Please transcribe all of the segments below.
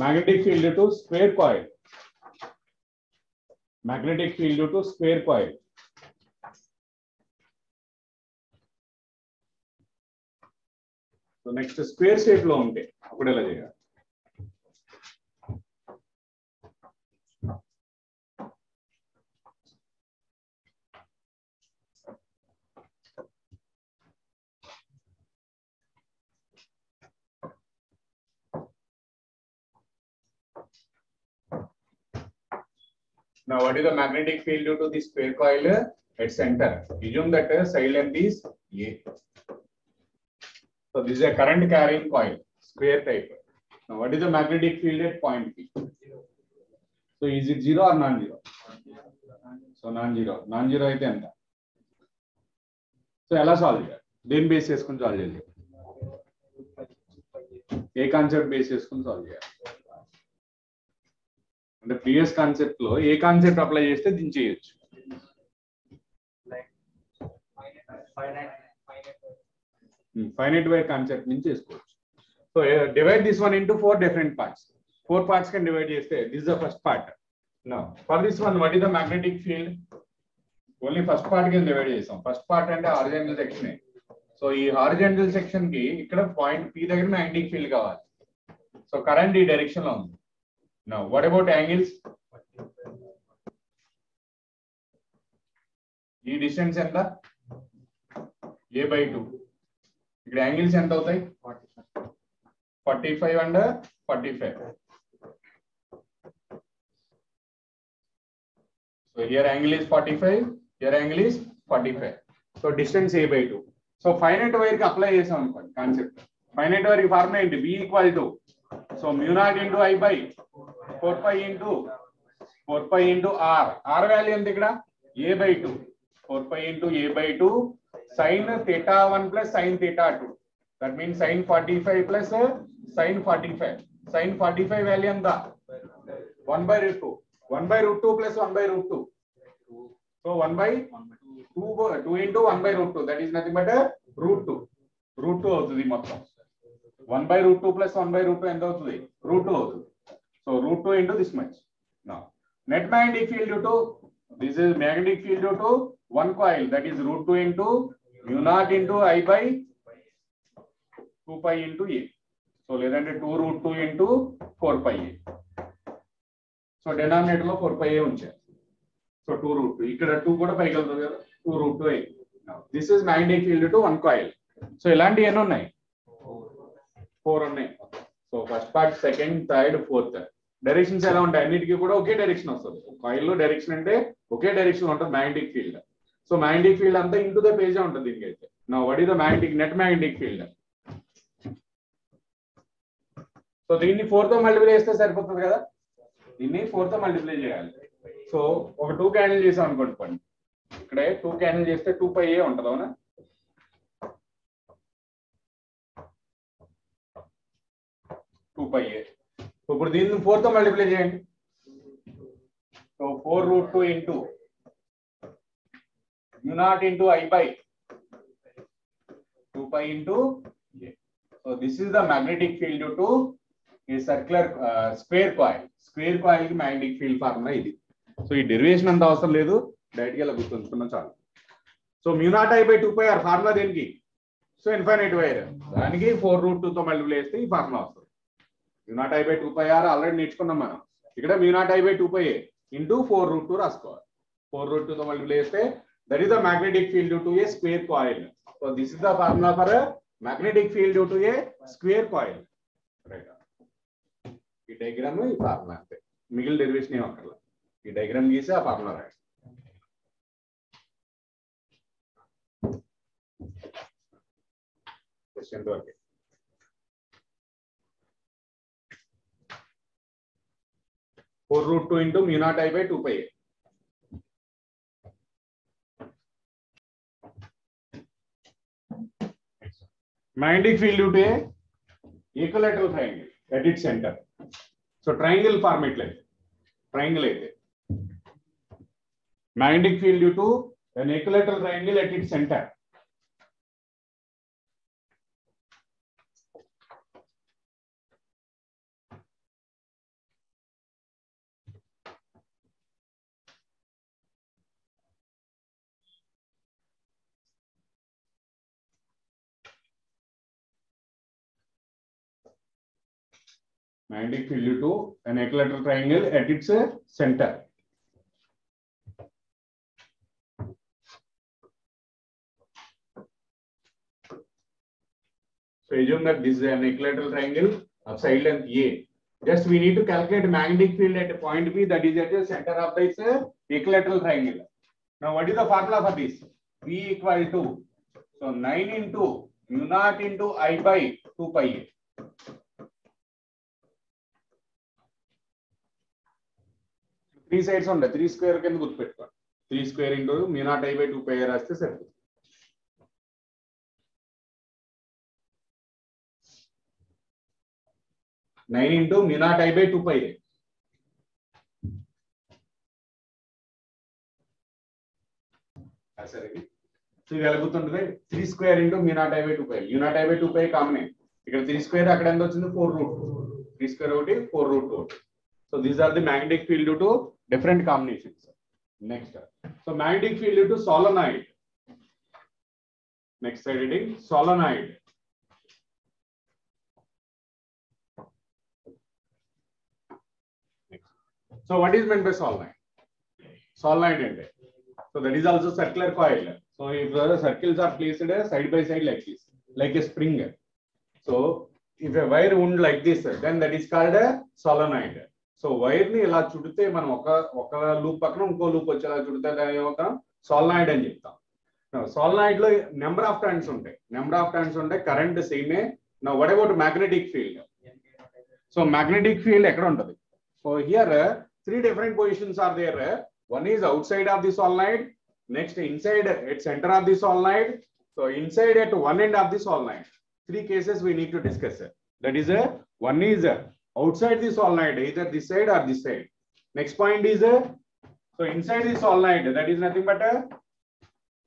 magnetic field due to square coil. Magnetic field due to square coil. So next square shape లో ఉంటాయి అప్పుడు ఎలా చేయాలి Now, what is the magnetic field due to this spare coil at center? Assume that side length is A. So, this is a current carrying coil, square type. Now, what is the magnetic field at point P? So, is it zero or non-zero? So, non-zero. Non-zero అయితే ఎంత? So ఎలా solve చేయాలి దేని base చేసుకుని solve చేయాలి ఏ concept base చేసుకుని solve అంటే ప్రీవియస్ కాన్సెప్ట్ లో ఏ కాన్సెప్ట్ అప్లై చేస్తే దీన్ని చేయొచ్చు ఫైనైట్ వైర్ కాన్సెప్ట్ నుంచి చేసుకోవచ్చు so divide this one into four different parts four parts can divide చేస్తే దిస్ ద ఫస్ట్ పార్ట్ నా for this one what is the magnetic field only first part కింద divide చేస్తాం first part అంటే horizontal section so ఈ horizontal section కి ఇక్కడ point P దగ్గర magnetic field కావాలి సో కరెంట్ ఈ డైరెక్షన్ లో ఉంది Now, what about angles? ఈ డిస్టెన్స్ ఎంత ఏ బై టూ ఇక్కడ యాంగిల్స్ ఎంత అవుతాయి forty five and forty five so here angle is forty five here angle is forty five so distance a by two so finite wire కి apply చేసాం అనుకోండి concept finite wire కి formula ఏంటి B equal to so mu naught into I by four pi into four pi into r r value ఎంత ఇక్కడ a by two four pi into a by two sine theta one plus sine theta two that means sine forty five plus sine forty five sine forty five value ఎంత one by root two one by root two plus one by root two so one by two two into one by root two that is nothing but root two root two అవుతుంది మొత్తం one by root two plus one by root two ఎంత అవుతుంది root two అవుతుంది so root two into this much net magnetic field to this is magnetic field to one coil that is root two into mu naught into I by two pi into a so లేదంటే two root two into four pi a so denominator లో four pi ఏ ఉంచారు so two root two ఇక్కడ two కూడా పైకి వెళ్తుంది కదా two root two a this is magnetic field to one coil so ఇలాంటివి ఎన్ని ఉన్నాయి ఫోర్ ఉన్నాయి so first part second third fourth directions ఎలా ఉంటాయి అన్నిటికీ కూడా ఒకే డైరెక్షన్ వస్తుంది కాయిల్ లో డైరెక్షన్ అంటే ఒకే డైరెక్షన్ ఉంటుంది magnetic field so magnetic field అంతా ఇంటూ ద పేజ్ ఉంటుంది దీనికి అయితే నా what the magnetic net magnetic field so దీన్ని ఫోర్ తో మల్టిప్లై చేస్తే సరిపోతుంది కదా దీన్ని ఫోర్ తో మల్టిప్లై చేయాలి సో ఒక టూ క్యాండిల్ చేసాం అనుకోండి ఇక్కడే టూ క్యాండిల్ చేస్తే టూ పై ఏ ఉంటుంది అవునా టూ బై సో ఇప్పుడు దీన్ని ఫోర్తో మల్టిప్లై చేయండి so four root two into mu naught into I by two by into so this is the magnetic field to ఈ circular square coil square coil కి magnetic field formula ఇది so ఈ derivation అంత అవసరం లేదు direct గా గుర్తుంచుకున్నాం చాలు so mu naught I by two pi r formula దేనికి సో ఇన్ఫైనైట్ వైర్ దానికి ఫోర్ రూట్ టూ తో మల్టిప్లై చేస్తే ఈ ఫార్ములా వస్తుంది mu naught I by two pi r already నేర్చుకున్నాం మనం ఇక్కడ mu naught I by two pi a into four root two రాసుకోవాలి ఫోర్ రూట్ టూతో మళ్ళీ వేస్తే that is the magnetic field to a square coil so this is the formula for magnetic field to a square coil right ఈ diagram ఈ formula అంతే మిగిలిన derivation ఏం అక్కర్లా ఈ డయాగ్రామ్ గీసి ఆ ఫార్ములా రాయండి క్వశ్చన్ వరకే 4 root 2 into mu naught I by 2 pi a. Magnetic field due to a equilateral triangle at its center. So triangle form it like triangle it. Magnetic field due to an equilateral triangle at its center. magnetic field due to an equilateral triangle at its center. So assume that this is an equilateral triangle of side length A. Just we need to calculate magnetic field at point B that is at the center of this equilateral triangle. Now what is the formula for this? V equal to so 9 into mu naught into I by 2 pi A. Three sides ఉంటాయి three square కింద గుర్తుపెట్టుకోండి three square into mu naught I by two pi రాస్తే సరిపోతుంది nine into mu naught I by two pi సరే so ఇది వెలుగుతుంటుంది three square into mu naught I by two pi mu naught I by two pi common ఇక్కడ three square అక్కడ ఎంత వచ్చింది four root three square ఒకటి four root ఒకటి so these are the magnetic field to different combinations. Next, so magnetic field due to solenoid. Next slide reading solenoid. Next. So what is meant by solenoid? Solenoid end. So that is also circular coil. So if the circles are placed side by side like this, like a spring. So if a wire wound like this, then that is called a solenoid. So wire ని ఇలా చుడితే మనం ఒక ఒక loop పక్కన ఇంకో loop వచ్చేలా చుడితే ఒక solenoid అని చెప్తాం సోల్నాయిడ్ లో నెంబర్ ఆఫ్ టర్న్స్ ఉంటాయి నెంబర్ ఆఫ్ టర్న్స్ ఉంటాయి కరెంట్ సేమే నా what about magnetic field so magnetic field ఎక్కడ ఉంటుంది so here three different positions are there one is outside of the solenoid next inside at centre of the solenoid so inside at one end of the solenoid three cases we need to discuss that is one is outside the solenoid, either this side or this side. Next point is, uh, so inside the solenoid, that is nothing but, uh,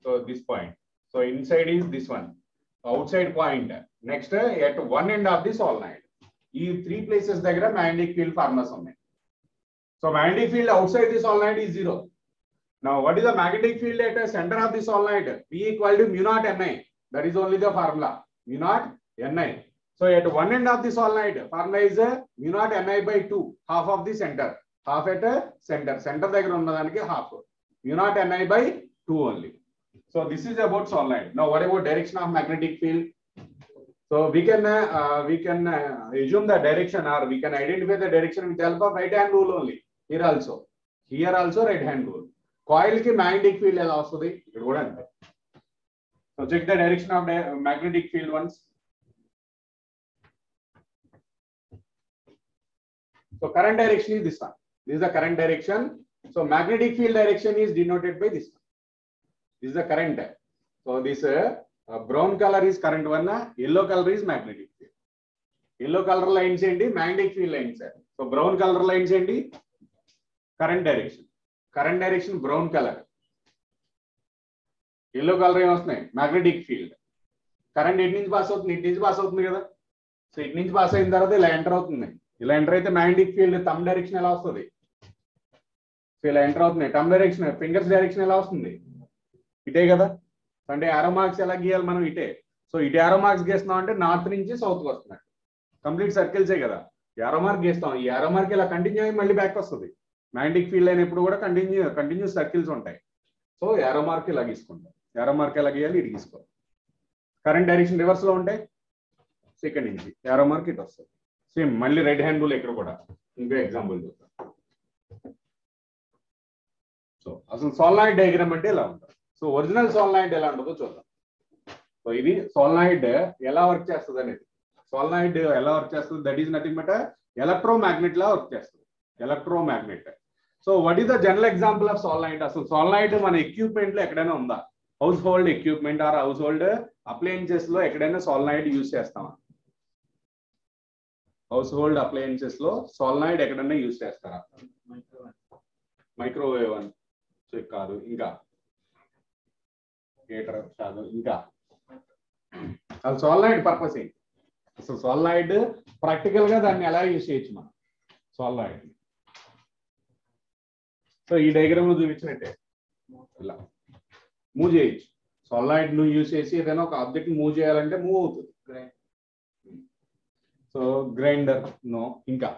so this point. So inside is this one, outside point. Next, uh, at one end of the solenoid. ఈ three places దగ్గర magnetic field formulas ఉన్నాయి so magnetic field outside the solenoid is zero. Now, what is the magnetic field at the center of the solenoid? P equal to mu naught Ni. That is only the formula. Mu naught Ni. So at one end of the solenoid, formula is mu naught ni by 2, half of the center. Half at center. Center దగ్గర ఉన్నదానికి half. Mu naught ni by 2 only. So this is about solenoid. Now what about direction of magnetic field? So we can uh, we can uh, assume the direction or we can identify the direction with help of right hand rule only. Here also. Here also right hand rule. Coil కి magnetic field also వస్తుంది ఇక్కడ కూడా అంతే. check the direction of magnetic field once. So current direction is this one. This is the current direction. So magnetic field direction is denoted by this one. This is the current. So this uh, uh, brown color is current one, uh, yellow color is magnetic field. Yellow color lines and magnetic field lines. So brown color lines and current direction. Current direction brown color. Yellow colour ఏమొస్తున్నాయి magnetic field current ఎటు నుంచి pass అవుతుంది ఇటు నుంచి pass అవుతుంది కదా so ఇటు నుంచి pass అయిన తర్వాత ఇలా ఎంటర్ అవుతుంది ఇలా ఎంటర్ అయితే మ్యాగ్నెటిక్ ఫీల్డ్ తమ్ డైరెక్షన్ ఎలా వస్తుంది సో ఇలా ఎంటర్ అవుతున్నాయి టమ్ డైరెక్షన్ ఫింగర్స్ డైరెక్షన్ ఎలా వస్తుంది ఇటే కదా అంటే ఆరో మార్క్స్ ఎలా గీయాలి మనం ఇటే సో ఇటు ఆరో మార్క్స్ గీస్తున్నాం అంటే నార్త్ నుంచి సౌత్ వస్తున్నాయి కంప్లీట్ సర్కిల్సే కదా ఆరో మార్క్ గీస్తాం ఈ ఆరో మార్క్ ఇలా కంటిన్యూ అయ్యి మళ్ళీ బ్యాక్ వస్తుంది మ్యాగ్నెటిక్ ఫీల్డ్ అయినప్పుడు కూడా కంటిన్యూ కంటిన్యూ సర్కిల్స్ ఉంటాయి సో ఎరో మార్క్ ఇలా గీసుకుంటాం ఎరో మార్క్ ఎలా గీయాలి ఇటు గీసుకోవాలి కరెంట్ డైరెక్షన్ రివర్స్ లో ఉంటాయి సెకండ్ నుంచి ఎరో మార్క్ ఇటు వస్తుంది సేమ్ మళ్ళీ రెడ్ హ్యాండ్ రూల్ ఇక్కడ కూడా ఇంకా ఎగ్జాంపుల్ చూద్దాం సో అసలు సోల్నాయిడ్ డయాగ్రామ్ అంటే ఎలా ఉంటుంది సో ఒరిజినల్ సోల్నాయిడ్ ఎలా ఉంటుందో చూద్దాం సో ఇది సోల్నాయిడ్ ఎలా వర్క్ చేస్తుంది అనేది సోల్నాయిడ్ ఎలా వర్క్ చేస్తుంది that is nothing but electromagnet law work చేస్తుంది electromagnet so what is the general example of solenoid అసలు సోల్నాయిడ్ మన ఎక్విప్మెంట్ లో ఎక్కడైనా ఉందా household equipment or household appliances లో ఎక్కడైనా సోల్నాయిడ్ యూజ్ చేస్తామా హౌస్ హోల్డ్ అప్లయన్సెస్ లో సోల్నాయిడ్ ఎక్కడన్నా యూజ్ చేస్తారా మైక్రోవేవ్ అని సో కాదు ఇంకా హీటర్ కాదు ఇంకా అసలు సోల్నాయిడ్ పర్పస్ ఏంటి అసలు సోల్నాయిడ్ ప్రాక్టికల్ గా దాన్ని ఎలా యూజ్ చేయొచ్చు మనం సోల్నాయిడ్ సో ఈ డయాగ్రామ్ లో చూపించినట్టే ఇలా మూవ్ చేయొచ్చు సోల్నాయిడ్ నువ్వు యూజ్ చేసి ఏదైనా ఒక ఆబ్జెక్ట్ మూవ్ చేయాలంటే మూవ్ అవుతుంది సో గ్రైండర్ నో ఇంకా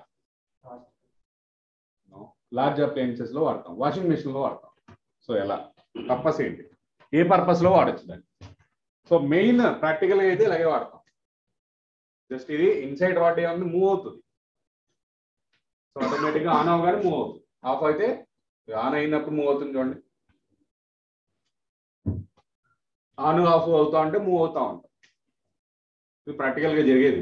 లార్జ్ అప్లయన్సెస్ లో వాడతాం వాషింగ్ మిషన్ లో వాడతాం సో ఎలా పర్పస్ ఏంటి ఏ పర్పస్ లో వాడచ్చు దాన్ని సో మెయిన్ ప్రాక్టికల్ అయితే ఇలాగే వాడతాం జస్ట్ ఇది ఇన్సైడ్ వాటి ఏమన్నా మూవ్ అవుతుంది సో ఆటోమేటిక్ గా ఆన్ అవ్వగానే మూవ్ అవుతుంది ఆఫ్ అయితే ఆన్ అయినప్పుడు మూవ్ అవుతుంది చూడండి ఆన్ ఆఫ్ అవుతా ఉంటే మూవ్ అవుతా ఉంటాం ఇది ప్రాక్టికల్ గా జరిగేది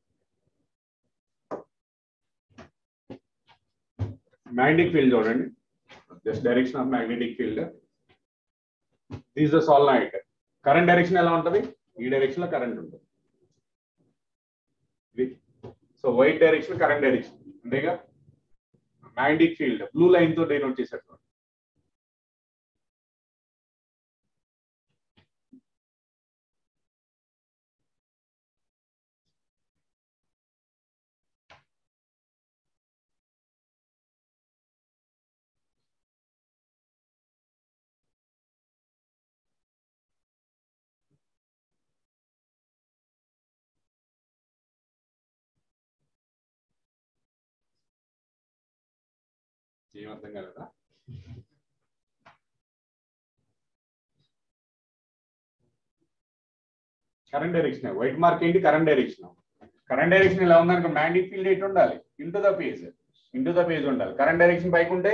మ్యాగ్నెటిక్ ఫీల్డ్ చూడండి just direction of magnetic field this the solenoid current direction ఎలా ఉంటుంది ఈ డైరెక్షన్ లో కరెంట్ ఉంటుంది so white direction current direction అంతేగా మ్యాగ్నెటిక్ ఫీల్డ్ బ్లూ లైన్ తో డెనోట్ చేసేటువంటి ఏమర్థం కాలేదా కరెంట్ డైరెక్షన్ వైట్ మార్క్ ఏంటి కరెంట్ డైరెక్షన్ కరెంట్ డైరెక్షన్ ఇలా ఉందనుక మ్యాగ్నెటిక్ ఫీల్డ్ ఎటు ఉండాలి into the page into the page ఉండాలి కరెంట్ డైరెక్షన్ పైకి ఉంటే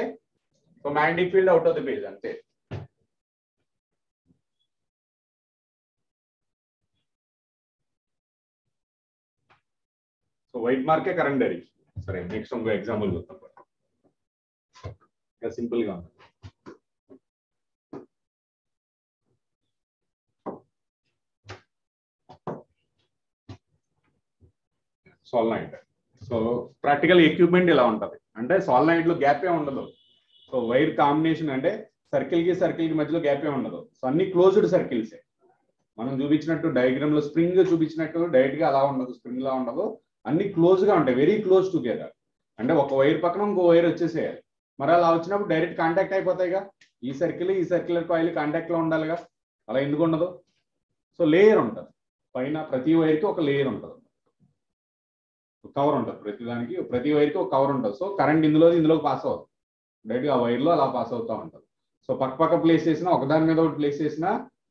so magnetic field out of the page అంతే సో వైట్ మార్కే కరెంట్ డైరెక్షన్ సరే నెక్స్ట్ ఎగ్జాంపుల్ చూస్తాం ఇంకా సింపుల్ గా ఉంది సోల్నైట్ సో ప్రాక్టికల్ ఎక్విప్మెంట్ ఇలా ఉంటది అంటే సోల్నైట్ లో గ్యాప్ ఏ ఉండదు సో వైర్ కాంబినేషన్ అంటే సర్కిల్ కి సర్కిల్ కి మధ్యలో గ్యాప్ ఏ ఉండదు సో అన్ని క్లోజ్డ్ సర్కిల్స్ మనం చూపించినట్టు డయాగ్రామ్ లో స్ప్రింగ్ చూపించినట్టు డైరెక్ట్ గా అలా ఉండదు స్ప్రింగ్ లా ఉండదు అన్ని క్లోజ్ గా ఉంటాయి వెరీ క్లోజ్ టుగెదర్ అంటే ఒక వైర్ పక్కన ఇంకో వైర్ వచ్చేసేయాలి మరి అలా వచ్చినప్పుడు డైరెక్ట్ కాంటాక్ట్ అయిపోతాయిగా ఈ సర్కిల్ ఈ సర్కిల్ కాయిల్ కాంటాక్ట్లో ఉండాలిగా అలా ఎందుకు ఉండదు సో లేయర్ ఉంటుంది పైన ప్రతి వైర్కి ఒక లేయర్ ఉంటుంది కవర్ ఉంటుంది ప్రతి దానికి ప్రతి వైర్కి ఒక కవర్ ఉంటుంది సో కరెంట్ ఇందులో ఇందులోకి పాస్ అవుతుంది డైరెక్ట్గా ఆ వైర్లో అలా పాస్ అవుతూ ఉంటుంది సో పక్కపక్క ప్లేస్ చేసినా ఒకదాని మీద ఒకటి ప్లేస్ చేసినా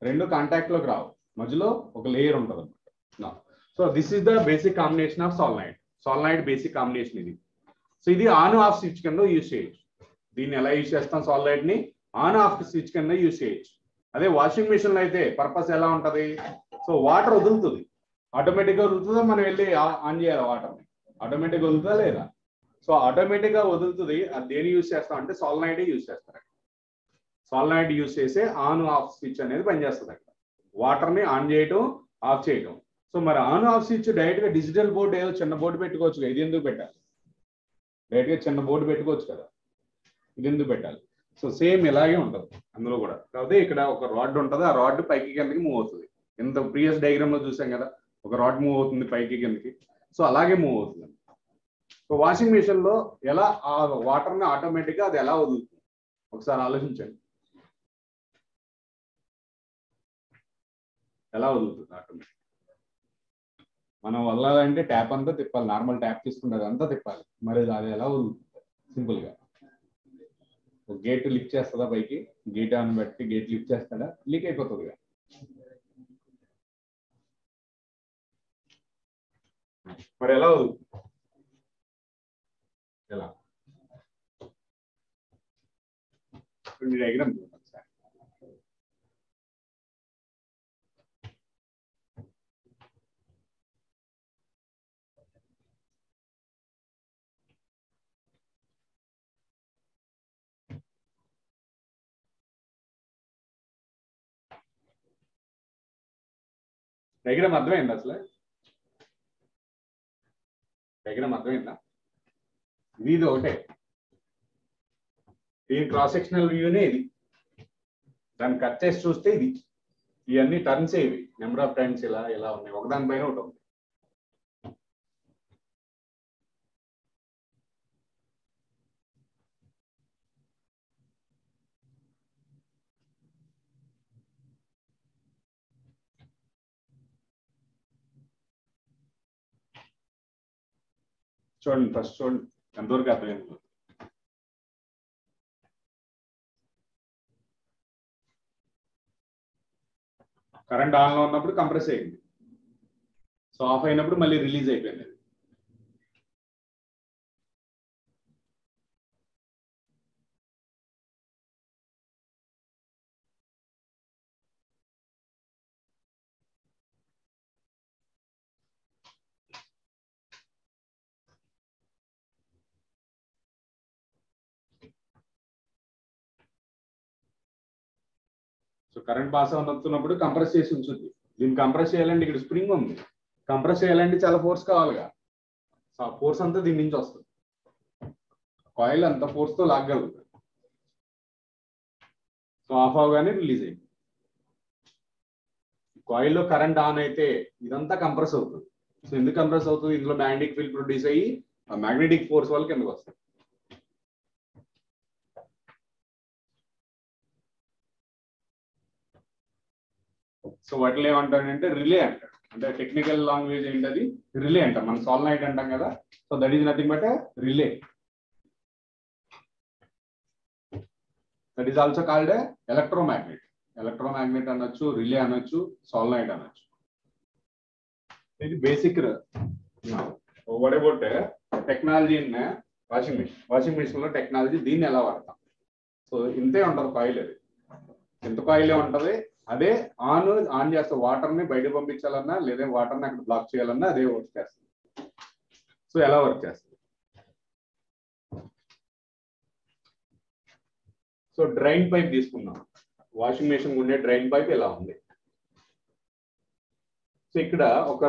రెండు కాంటాక్ట్లోకి రావు మధ్యలో ఒక లేయర్ ఉంటుంది అనమాట so this is the basic combination of solenoid solenoid basic combination ఇది సో ఇది ఆన్ ఆఫ్ స్విచ్ కింద యూజ్ చేయొచ్చు దీన్ని ఎలా యూజ్ చేస్తాం సాల్ ని ఆన్ ఆఫ్ స్విచ్ కింద యూజ్ చేయొచ్చు అదే వాషింగ్ మిషన్ లో అయితే పర్పస్ ఎలా ఉంటుంది సో వాటర్ వదులుతుంది ఆటోమేటిక్ గా వదులుతుందా మనం వెళ్ళి ఆన్ చేయాలి వాటర్ని ఆటోమేటిక్గా వదులుతుందా లేదా సో ఆటోమేటిక్ గా వదులుతుంది అది దేని యూజ్ చేస్తాం అంటే సాలనైడ్ యూజ్ చేస్తారు సాలనైడ్ యూజ్ చేసే ఆన్ ఆఫ్ స్విచ్ అనేది పనిచేస్తుంది అక్కడ వాటర్ ని ఆన్ చేయటం ఆఫ్ చేయటం సో మరి ఆన్ ఆఫ్ స్విచ్ డైరెక్ట్ గా డిజిటల్ బోర్డు ఏదో చిన్న బోర్డు పెట్టుకోవచ్చు ఇది ఎందుకు పెట్టాలి డైరెక్ట్ గా చిన్న బోర్డు పెట్టుకోవచ్చు కదా ఇది ఎందుకు పెట్టాలి సో సేమ్ ఇలాగే ఉంటుంది అందులో కూడా కాబట్టి ఇక్కడ ఒక రాడ్ ఉంటుంది ఆ రాడ్ పైకి కిందకి మూవ్ అవుతుంది ఇంత ప్రీవియస్ డయాగ్రామ్ లో చూసాం కదా ఒక రాడ్ మూవ్ అవుతుంది పైకి కిందకి సో అలాగే మూవ్ అవుతుంది సో వాషింగ్ మిషన్ లో ఎలా ఆ వాటర్ ని ఆటోమేటిక్ గా అది ఎలా వదులుతుంది ఒకసారి ఆలోచించండి ఎలా వదులుతుంది ఆటోమేటిక్ మనం వదలాలంటే ట్యాప్ అంతా తిప్పాలి నార్మల్ ట్యాప్ తీసుకుంటే అదంతా తిప్పాలి మరి అది ఎలా వదులుతుంది సింపుల్ గా గేట్ లిఫ్ట్ చేస్తుందా పైకి గేట్ ఆన్ పెట్టి గేట్ లిఫ్ట్ చేస్తాడా లీక్ అయిపోతుంది మరి ఎలా ఎలా డయాగ్రామ్ డైగ్రామ్ అర్థమైంది అసలు డైగ్రామ్ అర్థమైందా ఇది ఒకటే దీని క్రాస్ సెక్షనల్ వ్యూనే ఇది దాన్ని కట్ చేసి చూస్తే ఇది ఇవన్నీ టర్న్స్ ఇవి నెంబర్ ఆఫ్ టర్న్స్ ఇలా ఇలా ఉన్నాయి ఒకదానిపైన ఒకటి ఉంది చూడండి ఫస్ట్ చూడండి ఎంతవరకు అర్థమైంది కరెంట్ ఆన్లో ఉన్నప్పుడు కంప్రెస్ అయింది సో ఆఫ్ అయినప్పుడు మళ్ళీ రిలీజ్ అయిపోయింది కరెంట్ పాస్ అవుతున్నప్పుడు కంప్రెస్ చేసి ఉంచుద్ది దీన్ని కంప్రెస్ చేయాలంటే ఇక్కడ స్ప్రింగ్ ఉంది కంప్రెస్ చేయాలంటే చాలా ఫోర్స్ కావాలిగా ఆ ఫోర్స్ అంతా దీని నుంచి వస్తుంది కాయిల్ అంత ఫోర్స్ తో లాగలుగుతుంది సో ఆఫ్ అవగానే రిలీజ్ అయింది కాయిల్లో కరెంట్ ఆన్ అయితే ఇదంతా కంప్రెస్ అవుతుంది సో ఎందుకు కంప్రెస్ అవుతుంది ఇందులో మ్యాగ్నెటిక్ ఫీల్డ్ ప్రొడ్యూస్ అయ్యి ఆ మ్యాగ్నెటిక్ ఫోర్స్ వల్ల ఎందుకు వస్తుంది సో వాటిలో ఏమంటాడంటే రిలే అంటాడు అంటే టెక్నికల్ లాంగ్వేజ్ ఏంటది రిలే అంటాం మనం సాల్ నైట్ అంటాం కదా so that is nothing but relay that is also called electromagnet electromagnet అనొచ్చు రిలే అనొచ్చు నైట్ అనొచ్చు ఇది basic వడబోట్ technology washing machine washing machine లో టెక్నాలజీ దీన్ని ఎలా వాడతాం సో ఇంతే ఉంటది కాయిల్ అది ఎంత కాయిలే ఉంటది అదే ఆన్ ఆన్ చేస్తే వాటర్ ని బయట పంపించాలన్నా లేదా వాటర్ ని అక్కడ బ్లాక్ చేయాలన్నా అదే వర్క్ చేస్తుంది సో ఎలా వర్క్ చేస్తుంది సో డ్రైన్ పైప్ తీసుకున్నాం వాషింగ్ మెషిన్ ఉండే డ్రైన్ పైప్ ఎలా ఉంది సో ఇక్కడ ఒక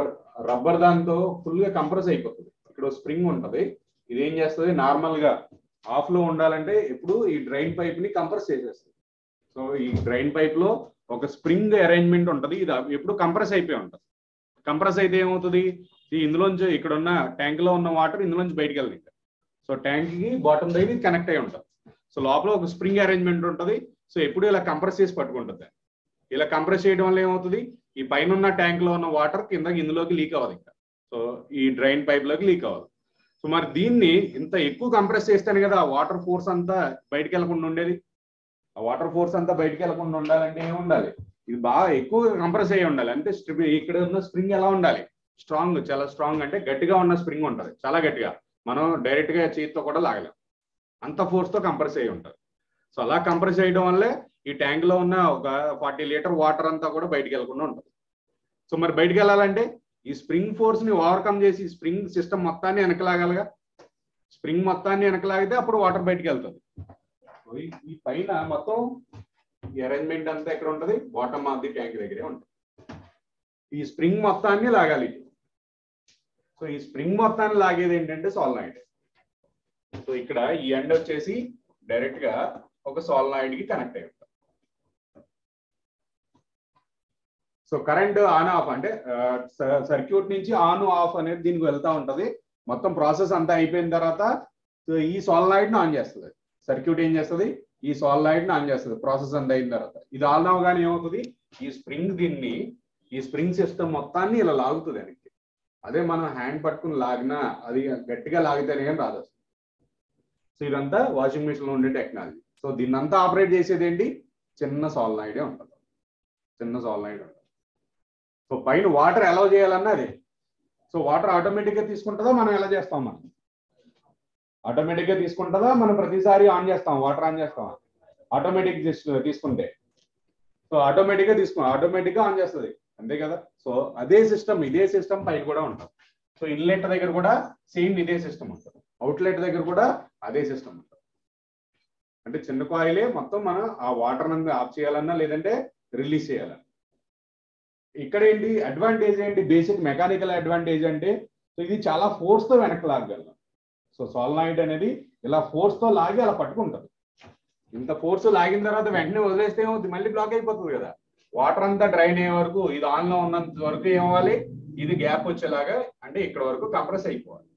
రబ్బర్ దాంతో ఫుల్ గా కంప్రెస్ అయిపోతుంది ఇక్కడ స్ప్రింగ్ ఉంటుంది ఇది ఏం చేస్తుంది నార్మల్ గా ఆఫ్ లో ఉండాలంటే ఇప్పుడు ఈ డ్రైన్ పైప్ ని కంప్రెస్ చేసేస్తుంది సో ఈ డ్రైన్ పైప్ లో ఒక స్ప్రింగ్ అరేంజ్మెంట్ ఉంటుంది ఇది ఎప్పుడు కంప్రెస్ అయిపోయి ఉంటుంది కంప్రెస్ అయితే ఏమవుతుంది ఇందులోంచి ఇక్కడ ఉన్న ట్యాంక్ లో ఉన్న వాటర్ ఇందులోంచి బయటకు వెళ్ళింది సో ట్యాంక్ కి బాటమ్ దగ్గర కనెక్ట్ అయి ఉంటుంది సో లోపల ఒక స్ప్రింగ్ అరేంజ్మెంట్ ఉంటుంది సో ఎప్పుడు ఇలా కంప్రెస్ చేసి పట్టుకుంటుంది ఇలా కంప్రెస్ చేయడం వల్ల ఏమవుతుంది ఈ పైన ఉన్న ట్యాంక్ లో ఉన్న వాటర్ కింద ఇందులోకి లీక్ అవ్వదు ఇక్కడ సో ఈ డ్రైన్ పైప్ లోకి లీక్ అవ్వదు సో మరి దీన్ని ఇంత ఎక్కువ కంప్రెస్ చేస్తేనే కదా వాటర్ ఫోర్స్ అంతా బయటకు వెళ్లకుండా ఉండేది ఆ వాటర్ ఫోర్స్ అంతా బయటికి వెళ్లకుండా ఉండాలంటే ఏమి ఉండాలి ఇది బాగా ఎక్కువ కంప్రెస్ అయ్యి ఉండాలి అంటే ఇక్కడ ఉన్న స్ప్రింగ్ ఎలా ఉండాలి స్ట్రాంగ్ చాలా స్ట్రాంగ్ అంటే గట్టిగా ఉన్న స్ప్రింగ్ ఉంటుంది చాలా గట్టిగా మనం డైరెక్ట్ గా చేతితో కూడా లాగలేం అంత ఫోర్స్ తో కంప్రెస్ అయ్యి ఉంటుంది సో అలా కంప్రెస్ చేయడం వల్లే ఈ ట్యాంక్ లో ఉన్న ఒక ఫార్టీ లీటర్ వాటర్ అంతా కూడా బయటికి వెళ్లకుండా ఉంటుంది సో మరి బయటికి వెళ్ళాలంటే ఈ స్ప్రింగ్ ఫోర్స్ ని ఓవర్కమ్ చేసి స్ప్రింగ్ సిస్టమ్ మొత్తాన్ని వెనకలాగలగా స్ప్రింగ్ మొత్తాన్ని వెనకలాగితే అప్పుడు వాటర్ బయటికి వెళ్తుంది ఈ పైన మొత్తం ఈ అరేంజ్మెంట్ అంతా ఎక్కడ ఉంటది బాటమ్ ఆఫ్ ది ట్యాంక్ దగ్గరే ఉంటుంది ఈ స్ప్రింగ్ మొత్తాన్ని లాగాలి సో ఈ స్ప్రింగ్ మొత్తాన్ని లాగేది ఏంటంటే సోల్నాయిడ్ సో ఇక్కడ ఈ ఎండ్ వచ్చేసి డైరెక్ట్ గా ఒక సోల్నాయిడ్ కి కనెక్ట్ అయ్యి సో కరెంట్ ఆన్ ఆఫ్ అంటే సర్క్యూట్ నుంచి ఆన్ ఆఫ్ అనేది దీనికి వెళ్తా ఉంటది మొత్తం ప్రాసెస్ అంతా అయిపోయిన తర్వాత ఈ సోల్నాయిడ్ ను ఆన్ చేస్తుంది సర్క్యూట్ ఏం చేస్తుంది ఈ సాలినాయిడ్ ని ఆన్ చేస్తుంది ప్రాసెస్ అంత అయిన తర్వాత ఇది ఆల్నావు కానీ ఏమవుతుంది ఈ స్ప్రింగ్ దీన్ని ఈ స్ప్రింగ్ సిస్టమ్ మొత్తాన్ని ఇలా లాగుతుంది వెనక్కి అదే మనం హ్యాండ్ పట్టుకుని లాగినా అది గట్టిగా లాగితేనే కానీ రాదు సో ఇదంతా వాషింగ్ మిషన్ లో ఉండే టెక్నాలజీ సో దీన్ని అంతా ఆపరేట్ చేసేది ఏంటి చిన్న సాల్నాయిడే ఉంటుంది చిన్న సాల్నాయిడ్ ఉంటుంది సో పైన వాటర్ ఎలా చేయాలన్నా అదే సో వాటర్ ఆటోమేటిక్గా తీసుకుంటుందో మనం ఎలా చేస్తాం మనం ఆటోమేటిక్ గా తీసుకుంటుందా మనం ప్రతిసారి ఆన్ చేస్తాం వాటర్ ఆన్ చేస్తాం ఆటోమేటిక్ తీసుకుంటే సో ఆటోమేటిక్ గా తీసుకుంటాం ఆటోమేటిక్ గా ఆన్ చేస్తుంది అంతే కదా సో అదే సిస్టమ్ ఇదే సిస్టమ్ పైకి కూడా ఉంటుంది సో ఇన్లెట్ దగ్గర కూడా సేమ్ ఇదే సిస్టమ్ ఉంటుంది అవుట్లెట్ దగ్గర కూడా అదే సిస్టమ్ ఉంటుంది అంటే చిన్న కాయిలే మొత్తం మనం ఆ వాటర్ అంతా ఆఫ్ చేయాలన్నా లేదంటే రిలీజ్ చేయాలన్నా ఇక్కడ ఏంటి అడ్వాంటేజ్ ఏంటి బేసిక్ మెకానికల్ అడ్వాంటేజ్ అంటే సో ఇది చాలా ఫోర్స్తో వెనక్కి లాగగలం సో సోలనాయిడ్ అనేది ఇలా ఫోర్స్ తో లాగి అలా పట్టుకుంటుంది ఇంత ఫోర్స్ లాగిన తర్వాత వెంటనే వదిలేస్తే ఏమవుతుంది మళ్ళీ బ్లాక్ అయిపోతుంది కదా వాటర్ అంతా డ్రైన్ అయ్యే వరకు ఇది ఆన్ లో ఉన్నంత వరకు ఏమవ్వాలి ఇది గ్యాప్ వచ్చేలాగా అంటే ఇక్కడ వరకు కంప్రెస్ అయిపోవాలి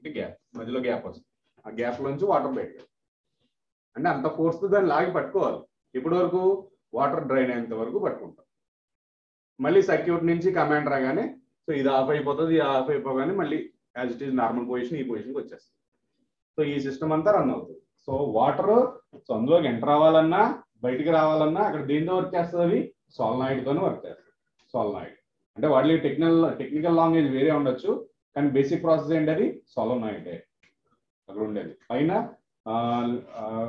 ఇది గ్యాప్ మధ్యలో గ్యాప్ వస్తుంది ఆ గ్యాప్ లోంచి వాటర్ బయట అంటే అంత ఫోర్స్ దాన్ని లాగి పట్టుకోవాలి ఇప్పటి వరకు వాటర్ డ్రైన్ అయ్యేంత వరకు పట్టుకుంటాం మళ్ళీ సర్క్యూట్ నుంచి కమాండ్ రాగానే సో ఇది ఆఫ్ అయిపోతుంది ఇది ఆఫ్ అయిపోగానే మళ్ళీ as it is normal position ఈ పొజిషన్కి వచ్చేస్తుంది సో ఈ సిస్టమ్ అంతా రన్ అవుతుంది సో వాటర్ సో అందులోకి ఎంటర్ అవ్వాలన్నా బయటికి రావాలన్నా అక్కడ దేనితో వర్క్ చేస్తుంది అవి సోలనాయిడ్తోనే వర్క్ చేస్తుంది సోల్నాయిడ్ అంటే వాళ్ళ టెక్నికల్ టెక్నికల్ లాంగ్వేజ్ వేరే ఉండొచ్చు కానీ బేసిక్ ప్రాసెస్ ఏంటి అది సోలనాయిడే అక్కడ ఉండేది పైన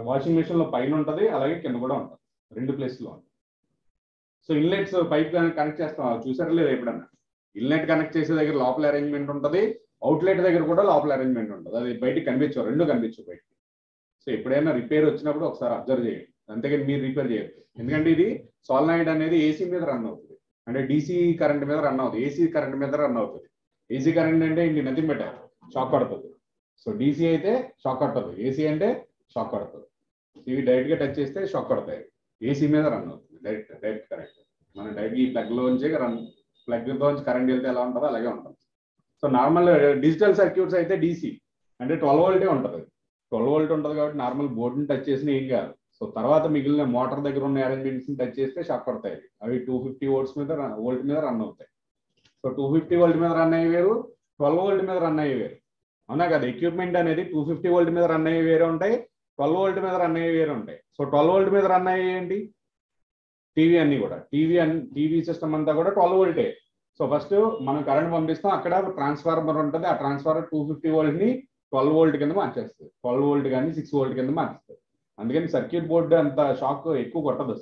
వాషింగ్ మిషన్ లో పైన ఉంటుంది అలాగే కింద కూడా ఉంటుంది రెండు ప్లేస్లో ఉంటుంది సో ఇన్లెట్స్ పైప్ కనెక్ట్ చేస్తాం చూసారా లేదా ఎప్పుడన్నా ఇన్లెట్ కనెక్ట్ చేసే దగ్గర లోపల అరేంజ్మెంట్ ఉంటుంది అవుట్లెట్ దగ్గర కూడా లోపల అరేంజ్మెంట్ ఉంటుంది అది బయటికి కనిపించవు రెండు కనిపించవు బయటికి సో ఎప్పుడైనా రిపేర్ వచ్చినప్పుడు ఒకసారి అబ్జర్వ్ చేయండి అంతేగాని మీరు రిపేర్ చేయరు ఎందుకంటే ఇది సోలనాయిడ్ అనేది ఏసీ మీద రన్ అవుతుంది అంటే డీసీ కరెంట్ మీద రన్ అవుతుంది ఏసీ కరెంట్ మీద రన్ అవుతుంది ఏసీ కరెంట్ అంటే ఇంటి నది పెట్టారు షాక్ పడుతుంది సో డీసీ అయితే షాక్ పడుతుంది ఏసీ అంటే షాక్ పడుతుంది ఇవి డైరెక్ట్గా టచ్ చేస్తే షాక్ పడతాయి ఏసీ మీద రన్ అవుతుంది డైరెక్ట్ డైరెక్ట్ కరెంట్ మనం డైరెక్ట్ ఈ నుంచి రన్ నుంచి కరెంట్ వెళ్తే ఎలా ఉంటుందో అలాగే ఉంటుంది so normal uh, digital circuits అయితే డీసీ అంటే ట్వెల్వ్ వోల్టే ఉంటుంది ట్వెల్వ్ వోల్ట్ ఉంటుంది కాబట్టి నార్మల్ బోర్డుని టచ్ చేసినా ఏం కాదు సో తర్వాత మిగిలిన మోటార్ దగ్గర ఉన్న ని టచ్ చేస్తే షాక్ పడతాయి అవి టూ ఫిఫ్టీ వోల్ట్స్ మీద వోల్ట్ మీద రన్ అవుతాయి సో టూ ఫిఫ్టీ వోల్ట్ మీద రన్ అయ్యి వేరు ట్వెల్వ్ వోల్ట్ మీద రన్ అయ్యి వేరు అవునా కదా ఎక్విప్మెంట్ అనేది టూ ఫిఫ్టీ వోల్ట్ మీద రన్ అయ్యి వేరే ఉంటాయి ట్వెల్వ్ వోల్ట్ మీద రన్ అయ్యి వేరే ఉంటాయి సో ట్వెల్వ్ వోల్ట్ మీద రన్ అయ్యేయండి టీవీ అన్ని కూడా టీవీ అన్ని టీవీ సిస్టమ్ అంతా కూడా ట్వెల్వ్ వోల్టే సో ఫస్ట్ మనం కరెంట్ పంపిస్తాం అక్కడ ట్రాన్స్ఫార్మర్ ఉంటుంది ఆ ట్రాన్స్ఫార్మర్ టూ ఫిఫ్టీ ని ట్వెల్వ్ వోల్ట్ కింద మార్చేస్తుంది ట్వెల్వ్ వోల్ట్ కానీ సిక్స్ వోల్ట్ కింద మార్చేస్తుంది అందుకని సర్క్యూట్ బోర్డు అంత షాక్ ఎక్కువ కొట్టదు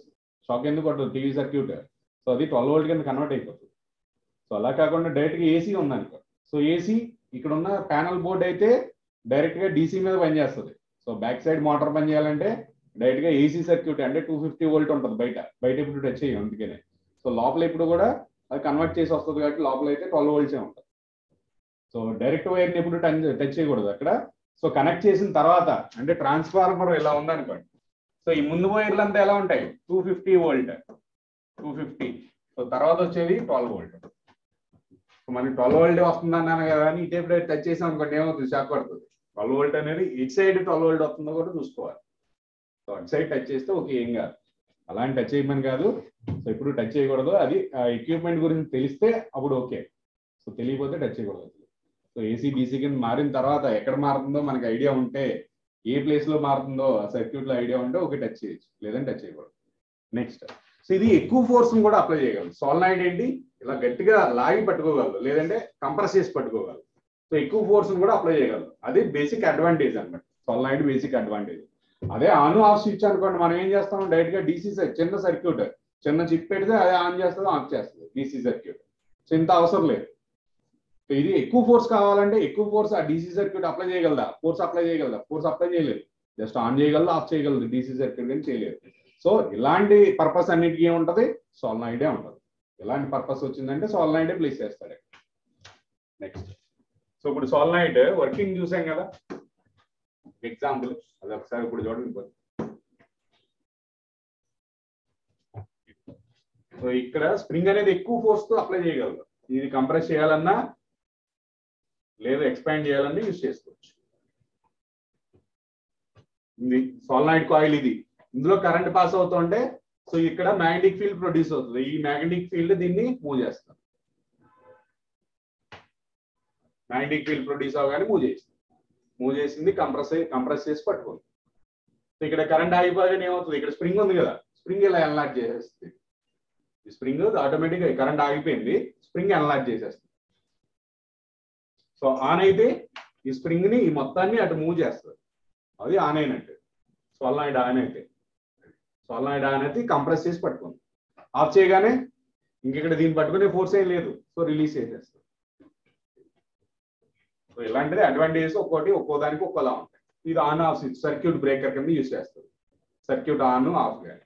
షాక్ ఎందుకు కొట్టదు టీవీ సర్క్యూట్ సో అది ట్వెల్వ్ వోల్ట్ కింద కన్వర్ట్ అయిపోతుంది సో అలా కాకుండా డైరెక్ట్గా ఏసీ అనుకో సో ఏసీ ఇక్కడ ఉన్న ప్యానల్ బోర్డు అయితే డైరెక్ట్గా డీసీ మీద పనిచేస్తుంది సో బ్యాక్ సైడ్ మోటార్ పని చేయాలంటే డైరెక్ట్గా ఏసీ సర్క్యూట్ అంటే టూ ఫిఫ్టీ వోల్ట్ ఉంటుంది బయట బయట ఇప్పుడు టచ్ చేయం అందుకనే సో లోపల ఇప్పుడు కూడా అది కన్వర్ట్ చేసి వస్తుంది కాబట్టి లోపల అయితే ట్వెల్వ్ వోల్ట్సే ఉంటుంది సో డైరెక్ట్ వైర్ని ఎప్పుడు టచ్ టచ్ చేయకూడదు అక్కడ సో కనెక్ట్ చేసిన తర్వాత అంటే ట్రాన్స్ఫార్మర్ ఇలా ఉందనుకోండి సో ఈ ముందు వైర్లు అంతా ఎలా ఉంటాయి two fifty volt two fifty so తర్వాత వచ్చేది ట్వెల్వ్ వోల్ట్ సో మనకి ట్వెల్వ్ వోల్ట్ వస్తుంది అన్నాను కదా అని ఇటే టచ్ చేసాం అనుకోండి ఏమవుతుంది షాక్ పడుతుంది ట్వెల్వ్ వోల్ట్ అనేది ఇటు సైడ్ ట్వెల్వ్ వోల్ట్ వస్తుందో కూడా చూసుకోవాలి సో అటు సైడ్ టచ్ చేస్తే ఓకే ఏం కాదు అలాంటి టచ్ చేయమని కాదు సో ఎప్పుడు టచ్ చేయకూడదు అది ఎక్విప్మెంట్ గురించి తెలిస్తే అప్పుడు ఓకే సో తెలియకపోతే టచ్ చేయకూడదు సో ఏసీ బీసీ కింద మారిన తర్వాత ఎక్కడ మారుతుందో మనకి ఐడియా ఉంటే ఏ ప్లేస్ లో మారుతుందో ఆ సర్క్యూట్ లో ఐడియా ఉంటే ఓకే టచ్ చేయొచ్చు లేదంటే టచ్ చేయకూడదు నెక్స్ట్ సో ఇది ఎక్కువ ఫోర్స్ కూడా అప్లై చేయగలదు సోలనాయిడ్ ఏంటి ఇలా గట్టిగా లాగి పట్టుకోగలదు లేదంటే కంప్రెస్ చేసి పట్టుకోగలదు సో ఎక్కువ ఫోర్స్ కూడా అప్లై చేయగలదు అది బేసిక్ అడ్వాంటేజ్ అనమాట సోలనాయిడ్ బేసిక్ అడ్వాంటేజ్ అదే ఆన్ ఆఫ్ స్విచ్ అనుకోండి మనం ఏం చేస్తాం డైరెక్ట్ గా డిసి చిన్న సర్క్యూట్ చిన్న చిప్ పెడితే అదే ఆన్ చేస్తుంది ఆఫ్ చేస్తుంది డీసీ సర్క్యూట్ చింత అవసరం లేదు ఇది ఎక్కువ ఫోర్స్ కావాలంటే ఎక్కువ ఫోర్స్ ఆ డీసీ సర్క్యూట్ అప్లై చేయగలదా ఫోర్స్ అప్లై చేయగలదా ఫోర్స్ అప్లై చేయలేదు జస్ట్ ఆన్ చేయగలదు ఆఫ్ చేయగలదు డీసీ సర్క్యూట్ కానీ చేయలేదు సో ఇలాంటి పర్పస్ అన్నిటికీ ఏముంటది సోలనాయిడే ఉంటుంది ఎలాంటి పర్పస్ వచ్చిందంటే సోలనాయిడే ప్లేస్ చేస్తాడు నెక్స్ట్ సో ఇప్పుడు నైట్ వర్కింగ్ చూసాం కదా ఎగ్జాంపుల్ అది ఒకసారి ఇప్పుడు చూడండి సో ఇక్కడ స్ప్రింగ్ అనేది ఎక్కువ ఫోర్స్ తో అప్లై చేయగలరు ఇది కంప్రెస్ చేయాలన్నా లేదా ఎక్స్పాండ్ చేయాలన్నా యూజ్ చేసుకోవచ్చు ఇది సోలనాయిడ్ కాయిల్ ఇది ఇందులో కరెంట్ పాస్ అవుతుంటే సో ఇక్కడ మ్యాగ్నెటిక్ ఫీల్డ్ ప్రొడ్యూస్ అవుతుంది ఈ మ్యాగ్నెటిక్ ఫీల్డ్ దీన్ని మూవ్ చేస్తాం మ్యాగ్నెటిక్ ఫీల్డ్ ప్రొడ్యూస్ అవ్వగానే మూవ్ చేస్తాం మూవ్ చేసింది కంప్రెస్ కంప్రెస్ చేసి పట్టుకుంది సో ఇక్కడ కరెంట్ ఆగిపోగానే ఏమవుతుంది ఇక్కడ స్ప్రింగ్ ఉంది కదా స్ప్రింగ్ ఇలా అన్లాక్ చేసేస్తుంది ఈ స్ప్రింగ్ గా కరెంట్ ఆగిపోయింది స్ప్రింగ్ అన్లాక్ చేసేస్తుంది సో ఆన్ అయితే ఈ స్ప్రింగ్ ని ఈ మొత్తాన్ని అటు మూవ్ చేస్తుంది అది ఆన్ అయినట్టు సో అల్లాయిడ్ ఆన్ అయితే సో అల్లాయిడ్ ఆన్ అయితే కంప్రెస్ చేసి పట్టుకుంది ఆఫ్ చేయగానే ఇక్కడ దీన్ని పట్టుకునే ఫోర్స్ ఏం లేదు సో రిలీజ్ చేసేస్తుంది సో ఇలాంటిది అడ్వాంటేజెస్ ఒక్కోటి ఒక్కో దానికి ఒక్కోలా ఉంటాయి ఇది ఆన్ ఆఫ్ సర్క్యూట్ బ్రేకర్ కింద యూజ్ చేస్తారు సర్క్యూట్ ఆన్ ఆఫ్ కానీ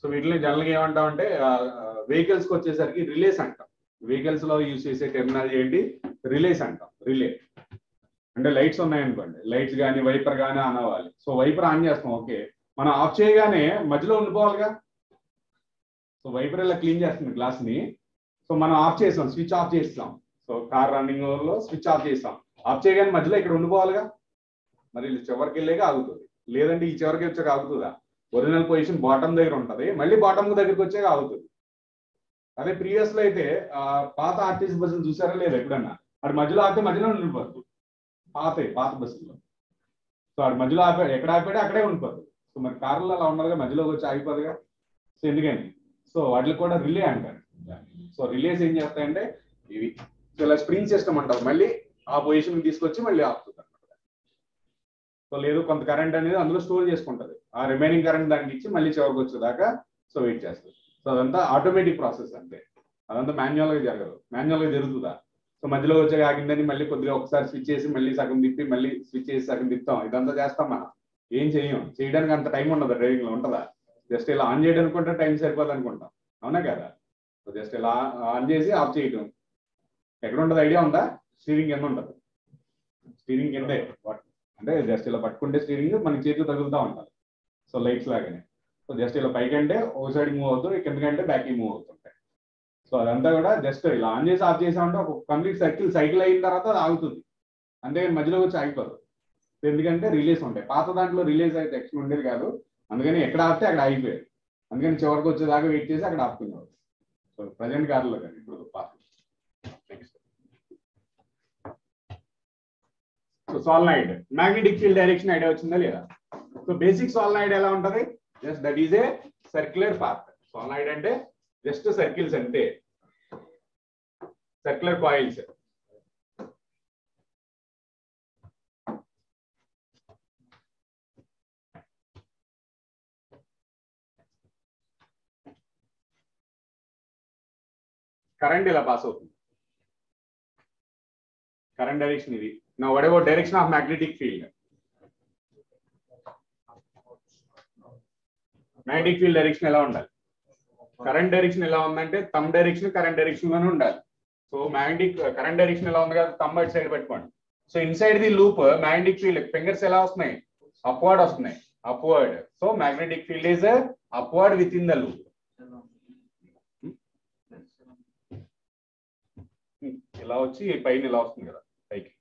సో వీటిని జనరల్గా ఏమంటాం అంటే వెహికల్స్కి వచ్చేసరికి రిలేస్ అంటాం వెహికల్స్ లో యూజ్ చేసే టెర్మినాలజీ ఏంటి రిలేస్ అంటాం రిలే అంటే లైట్స్ ఉన్నాయనుకోండి లైట్స్ కానీ వైపర్ కానీ ఆన్ అవ్వాలి సో వైపర్ ఆన్ చేస్తాం ఓకే మనం ఆఫ్ చేయగానే మధ్యలో ఉండిపోవాలిగా సో వైపర్ ఇలా క్లీన్ చేస్తుంది గ్లాస్ ని సో మనం ఆఫ్ చేసాం స్విచ్ ఆఫ్ చేస్తాం సో కార్ రన్నింగ్ లో స్విచ్ ఆఫ్ చేస్తాం ఆఫ్ చేయగానే మధ్యలో ఇక్కడ ఉండిపోవాలిగా మరి చివరికి వెళ్ళాక ఆగుతుంది లేదంటే ఈ చివరికి వచ్చాక ఆగుతుందా ఒరిజినల్ పొజిషన్ బాటమ్ దగ్గర ఉంటుంది మళ్ళీ బాటమ్ దగ్గరికి వచ్చాక ఆగుతుంది అదే ప్రీవియస్ లో అయితే పాత ఆర్టీసీ బస్సులు చూసారా లేదా ఎప్పుడన్నా అది మధ్యలో ఆపితే మధ్యలో ఉండిపోద్దు పాతే పాత బస్సుల్లో సో ఆడు మధ్యలో ఆపాడు ఎక్కడ ఆపాడు అక్కడే ఉండిపోద్దు సో మరి కార్లో అలా ఉండదుగా మధ్యలోకి వచ్చి ఆగిపోదుగా సో ఎందుకని సో వాటికి కూడా రిలే అంటారు సో రిలేస్ ఏం చేస్తాయంటే ఇవి సో ఇలా స్ప్రింగ్ సిస్టమ్ అంటారు మళ్ళీ ఆ పొజిషన్ తీసుకొచ్చి మళ్ళీ ఆపుతుంది అనమాట సో లేదు కొంత కరెంట్ అనేది అందులో స్టోర్ చేసుకుంటది ఆ రిమైనింగ్ కరెంట్ దానికి ఇచ్చి మళ్ళీ చివరికి వచ్చేదాకా సో వెయిట్ చేస్తుంది సో అదంతా ఆటోమేటిక్ ప్రాసెస్ అంటే అదంతా మాన్యువల్ గా జరగదు మాన్యువల్ గా జరుగుతుందా సో మధ్యలో వచ్చే ఆగిందని మళ్ళీ కొద్దిగా ఒకసారి స్విచ్ చేసి మళ్ళీ సగం తిప్పి మళ్ళీ స్విచ్ చేసి సగం తిప్పుతాం ఇదంతా చేస్తాం మనం ఏం చేయం చేయడానికి అంత టైం ఉండదు డ్రైవింగ్ లో ఉంటుందా జస్ట్ ఇలా ఆన్ చేయడం అనుకుంటా టైం సరిపోదు అనుకుంటాం అవునా కదా జస్ట్ ఇలా ఆన్ చేసి ఆఫ్ చేయడం ఎక్కడ ఉండదు ఐడియా ఉందా స్టీరింగ్ ఎంత ఉంటుంది స్టీరింగ్ కిందే అంటే జస్ట్ ఇలా పట్టుకుంటే స్టీరింగ్ మన చేతికి తగులుతూ ఉంటుంది సో లైట్స్ లాగానే సో జస్ట్ ఇలా పైకంటే ఒక సైడ్ మూవ్ అవుతుంది కిందకంటే బ్యాక్ మూవ్ అవుతుంటాయి సో అదంతా కూడా జస్ట్ ఇలా ఆన్ చేసి ఆఫ్ చేసామంటే ఒక కంప్లీట్ సైకిల్ సైకిల్ అయిన తర్వాత అది ఆగుతుంది అంటే మధ్యలో వచ్చి ఆగిపోదు ఎందుకంటే రిలీజ్ ఉంటాయి పాత దాంట్లో రిలీజ్ అయితే ఎక్స్ట్రా ఉండేది కాదు అందుకని ఎక్కడ ఆపితే అక్కడ ఆగిపోయాడు అందుకని చివరికి వచ్చేదాకా వెయిట్ చేసి అక్కడ ఆపుకున్నాడు సో ప్రజెంట్ కారులో కానీ ఇప్పుడు so solenoid magnetic field direction idea వచ్చిందా లేదా సో బేసిక్ సాల్నాయిడ్ ఎలా ఉంటది just that is a circular path solenoid అంటే జస్ట్ సర్కిల్స్ అంతే సర్క్యులర్ కాయిల్స్ కరెంట్ ఇలా పాస్ అవుతుంది కరెంట్ డైరెక్షన్ ఇది నా what direction of magnetic field magnetic field direction ఎలా ఉండాలి కరెంట్ డైరెక్షన్ ఎలా ఉందంటే తమ్ డైరెక్షన్ కరెంట్ డైరెక్షన్ లోనే ఉండాలి సో మ్యాగ్నెటిక్ కరెంట్ డైరెక్షన్ ఎలా ఉంది కదా తమ్ సైడ్ పెట్టుకోండి so inside the loop magnetic field fingers ఎలా వస్తున్నాయి అప్వర్డ్ వస్తున్నాయి upward so magnetic field is upward within the loop ఇలా వచ్చి పైన ఇలా వస్తుంది కదా పైకి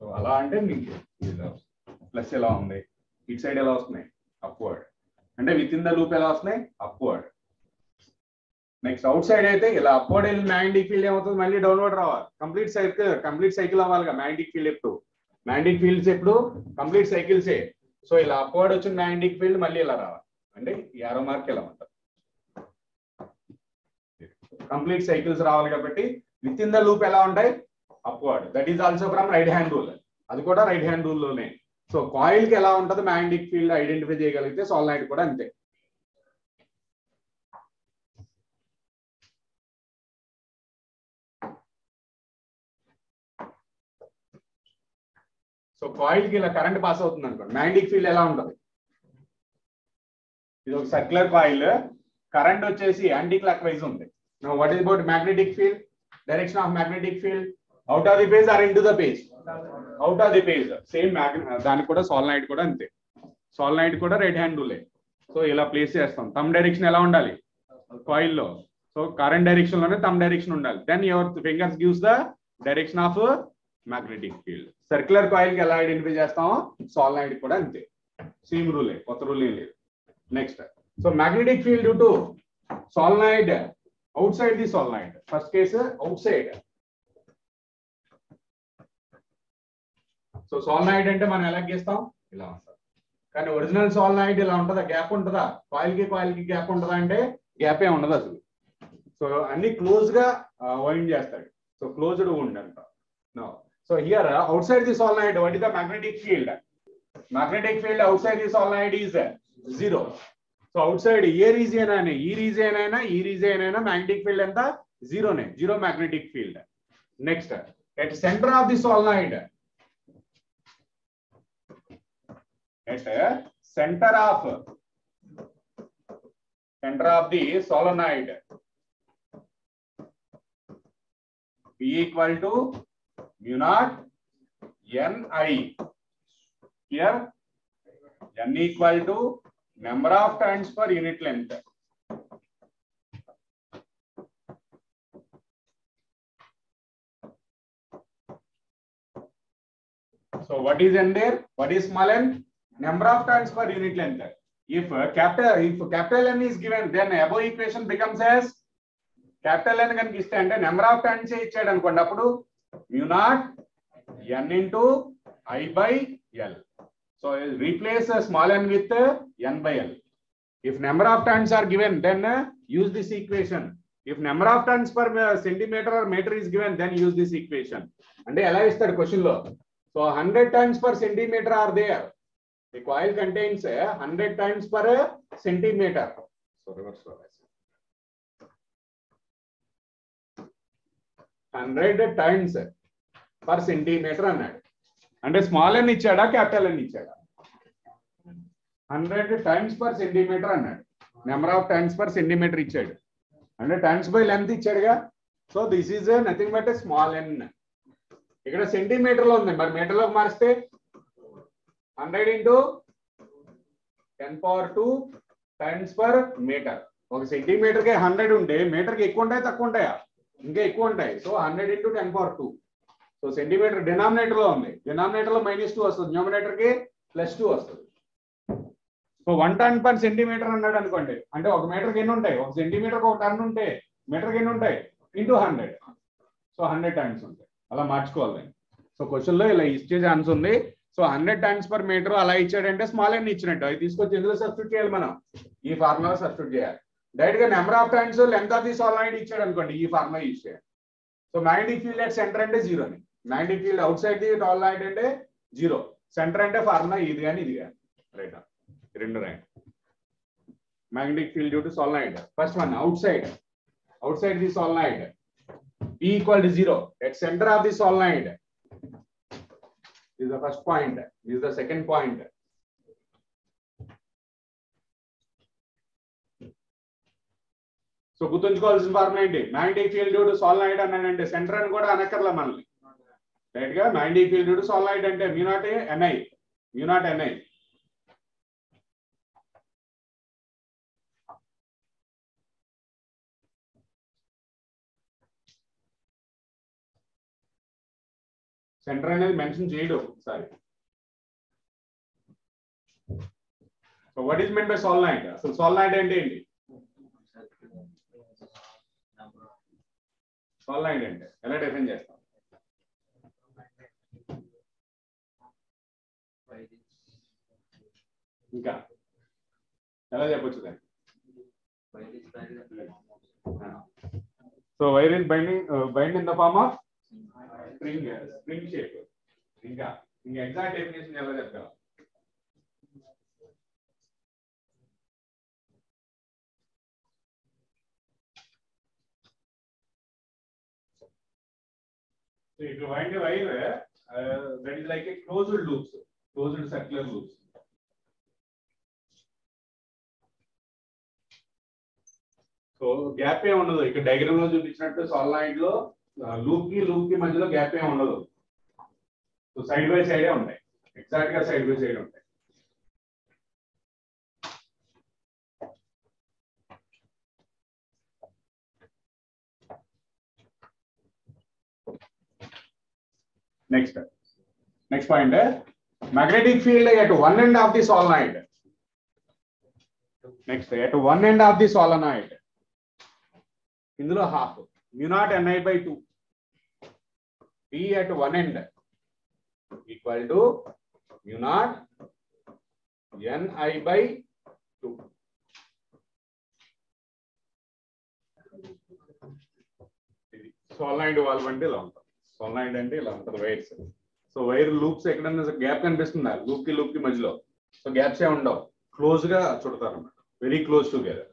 సో అలా అంటే మీకు ప్లస్ ఎలా ఉంది ఇట్ సైడ్ ఎలా వస్తున్నాయి అప్వర్డ్ అంటే విత్ ఇన్ ద లూప్ ఎలా వస్తున్నాయి అప్వర్డ్ నెక్స్ట్ అవుట్ సైడ్ అయితే ఇలా అప్వర్డ్ వెళ్ళి మ్యాండిక్ ఫీల్డ్ ఏమవుతుంది మళ్ళీ డౌన్వర్డ్ రావాలి కంప్లీట్ సైకిల్ కంప్లీట్ సైకిల్ కదా మ్యాండిక్ ఫీల్డ్ ఎప్పుడు మ్యాండిక్ ఫీల్డ్స్ ఎప్పుడు కంప్లీట్ సైకిల్సే సో ఇలా అప్వర్డ్ వచ్చిన మ్యాండిక్ ఫీల్డ్ మళ్ళీ ఇలా రావాలి అంటే యారో మార్క్ ఎలా ఉంటారు కంప్లీట్ సైకిల్స్ రావాలి కాబట్టి విత్ ఇన్ ద లూప్ ఎలా ఉంటాయి upward that is also from right hand rule అది కూడా రైట్ హ్యాండ్ రూల్ లోనే సో కాయిల్ కి ఎలా ఉంటుంది మ్యాగ్నెటిక్ ఫీల్డ్ ఐడెంటిఫై చేయగలిగితే సోలనైట్ కూడా అంతే సో కాయిల్ కి ఇలా కరెంట్ పాస్ అవుతుంది అనుకోండి మ్యాగ్నెటిక్ ఫీల్డ్ ఎలా ఉంటుంది ఇది ఒక సర్క్యులర్ కాయిల్ కరెంట్ వచ్చేసి యాంటీ క్లాక్ వైజ్ ఉంది what is about magnetic field direction of magnetic field out of the or or into the out out of the same same దానికి కూడా నైట్ కూడా అంతే నైట్ కూడా రైట్ హ్యాండ్ రూలే సో ఇలా ప్లేస్ చేస్తాం తమ్ డైరెక్షన్ ఎలా ఉండాలి కాయిల్ లో సో కరెంట్ డైరెక్షన్ లోనే తమ్ డైరెక్షన్ ఉండాలి then your fingers gives the direction of magnetic field circular coil కి ఎలా ఐడెంటిఫై చేస్తామో నైట్ కూడా అంతే సేమ్ రూలే కొత్త రూల్ ఏం లేదు next so magnetic field to night outside the solenoid. First case, outside. So solenoid అంటే మనం ఎలా గీస్తాం ఇలా ఉంటుంది కానీ ఒరిజినల్ సాల్నాయిడ్ ఇలా ఉంటుందా గ్యాప్ ఉంటుందా కాయిల్ కి కాయిల్ కి గ్యాప్ ఉంటుందా అంటే గ్యాప్ ఏ ఉండదు అసలు సో అన్ని క్లోజ్ గా వైండ్ చేస్తాడు సో క్లోజ్డ్ ఉండ్ అంట so here outside the solenoid what is the magnetic field magnetic field outside the solenoid is zero so outside a region అయినా ఈ రీజియన్ అయినా ఈ రీజియన్ అయినా మ్యాగ్నెటిక్ ఫీల్డ్ ఎంత జీరోనే zero magnetic field next at center of the solenoid at center of center of the solenoid p equal to mu naught n i number of times per unit length so what is n there what is small n number of times per unit length if capital if capital N is given then above equation becomes yes capital N కనిపిస్తే అంటే number of times ఇచ్చాడు అనుకోండి అప్పుడు naught n into i by l So replace a small n with n by L. If number of turns are given, then use this equation. If number of turns per centimeter or meter is given, then use this equation. And ఎలా ఇస్తాడు question లో So 100 turns per centimeter are there. The coil contains 100 turns per centimeter. So reverse లో 100 turns per centimeter అన్నాడు అంటే small N ఇచ్చాడా capital N ఇచ్చాడా hundred times per centimetre అన్నాడు number of times per centimetre ఇచ్చాడు అంటే times by length ఇచ్చాడుగా so this is nothing but small N ఇక్కడ లో ఉంది మరి మీటర్ లో మారిస్తే hundred into ten power two times per metre ఒక సెంటీమీటర్ కి హండ్రెడ్ ఉంటే మీటర్ కి ఎక్కువ ఉంటాయి తక్కువ ఉంటాయా ఇంకా ఎక్కువ ఉంటాయి so hundred into ten power two so centimetre denominator లో ఉంది డినామినేటర్ లో మైనస్ టూ వస్తుంది న్యూమినేటర్ కి ప్లస్ టూ వస్తుంది so one turn per centimetre అన్నాడు అనుకోండి అంటే ఒక మీటర్కి ఎన్ని ఉంటాయి ఒక సెంటీమీటర్ ఒక టర్న్ ఉంటే మీటర్కి ఎన్ని ఉంటాయి into hundred so hundred turns ఉంటాయి అలా మార్చుకోవాలి సో క్వశ్చన్ లో ఇలా ఇచ్చే ఛాన్స్ ఉంది so hundred turns per metre అలా ఇచ్చాడంటే స్మాల్ ఎన్ని ఇచ్చినట్టు అవి తీసుకొచ్చి ఎందులో సబ్స్టిట్యూట్ చేయాలి మనం ఈ ఫార్ములా సబ్స్టిట్యూట్ చేయాలి డైరెక్ట్ గా number of turns length of the solid ఇచ్చాడు అనుకోండి ఈ ఫార్ములా యూజ్ చేయాలి so magnetic field at centre అంటే జీరోని magnetic field outside the tall light అంటే జీరో సెంటర్ అంటే ఫార్ములా ఇది కానీ ఇది కానీ రైట్ రెండు right magnetic field due to solenoid first one outside outside the solenoid p e equal to 0 at center of the solenoid is the first point this is the second so గుర్తుంచుకోవాల్సిన formula ఏంటి magnetic field due to solenoid అన్నాడంటే centre అని కూడా అనక్కర్లా మనల్ని right గా ninety equal to సన్లైట్ అంటే mu naught N I mu naught N I centre అనేది మెన్షన్ చేయడు sorry so what is meant by night అసలు నైట్ అంటే ఏంటి నైట్ అంటే ఎలా డిఫైన్ చేస్తాం ఇంకా ఎలా చెప్పొచ్చు దాన్ని so wire is binding bind in the form of spring spring shape ఇంకా ఇంకా ఎగ్జాక్ట్ డెఫినేషన్ ఎలా చెప్తావు So if you wind a wire, uh, that is like a closed loops, closed circular loops. So gap ఏ ఉండదు ఇక్కడ diagram లో చూపించినట్టు లైట్ లో లూప్ కి లూప్ కి మధ్యలో గ్యాప్ ఏ ఉండదు సో సైడ్ బై సైడే ఉంటాయి ఎగ్జాక్ట్ గా సైడ్ బై సైడ్ ఉంటాయి next next point magnetic field at one end of the solenoid. Next at one end of the solenoid. ఇందులో half mu naught N I by two B at one end equal to mu naught N I by two solenoid valve అంటే ఇలా ఉంటుంది solenoid అంటే ఇలా ఉంటుంది wires so wire loops ఎక్కడన్నా gap కనిపిస్తుందా loop కి లూప్ కి మధ్యలో సో గ్యాప్స్ ఏ ఉండవు క్లోజ్ గా చుడతారు అన్నమాట very close together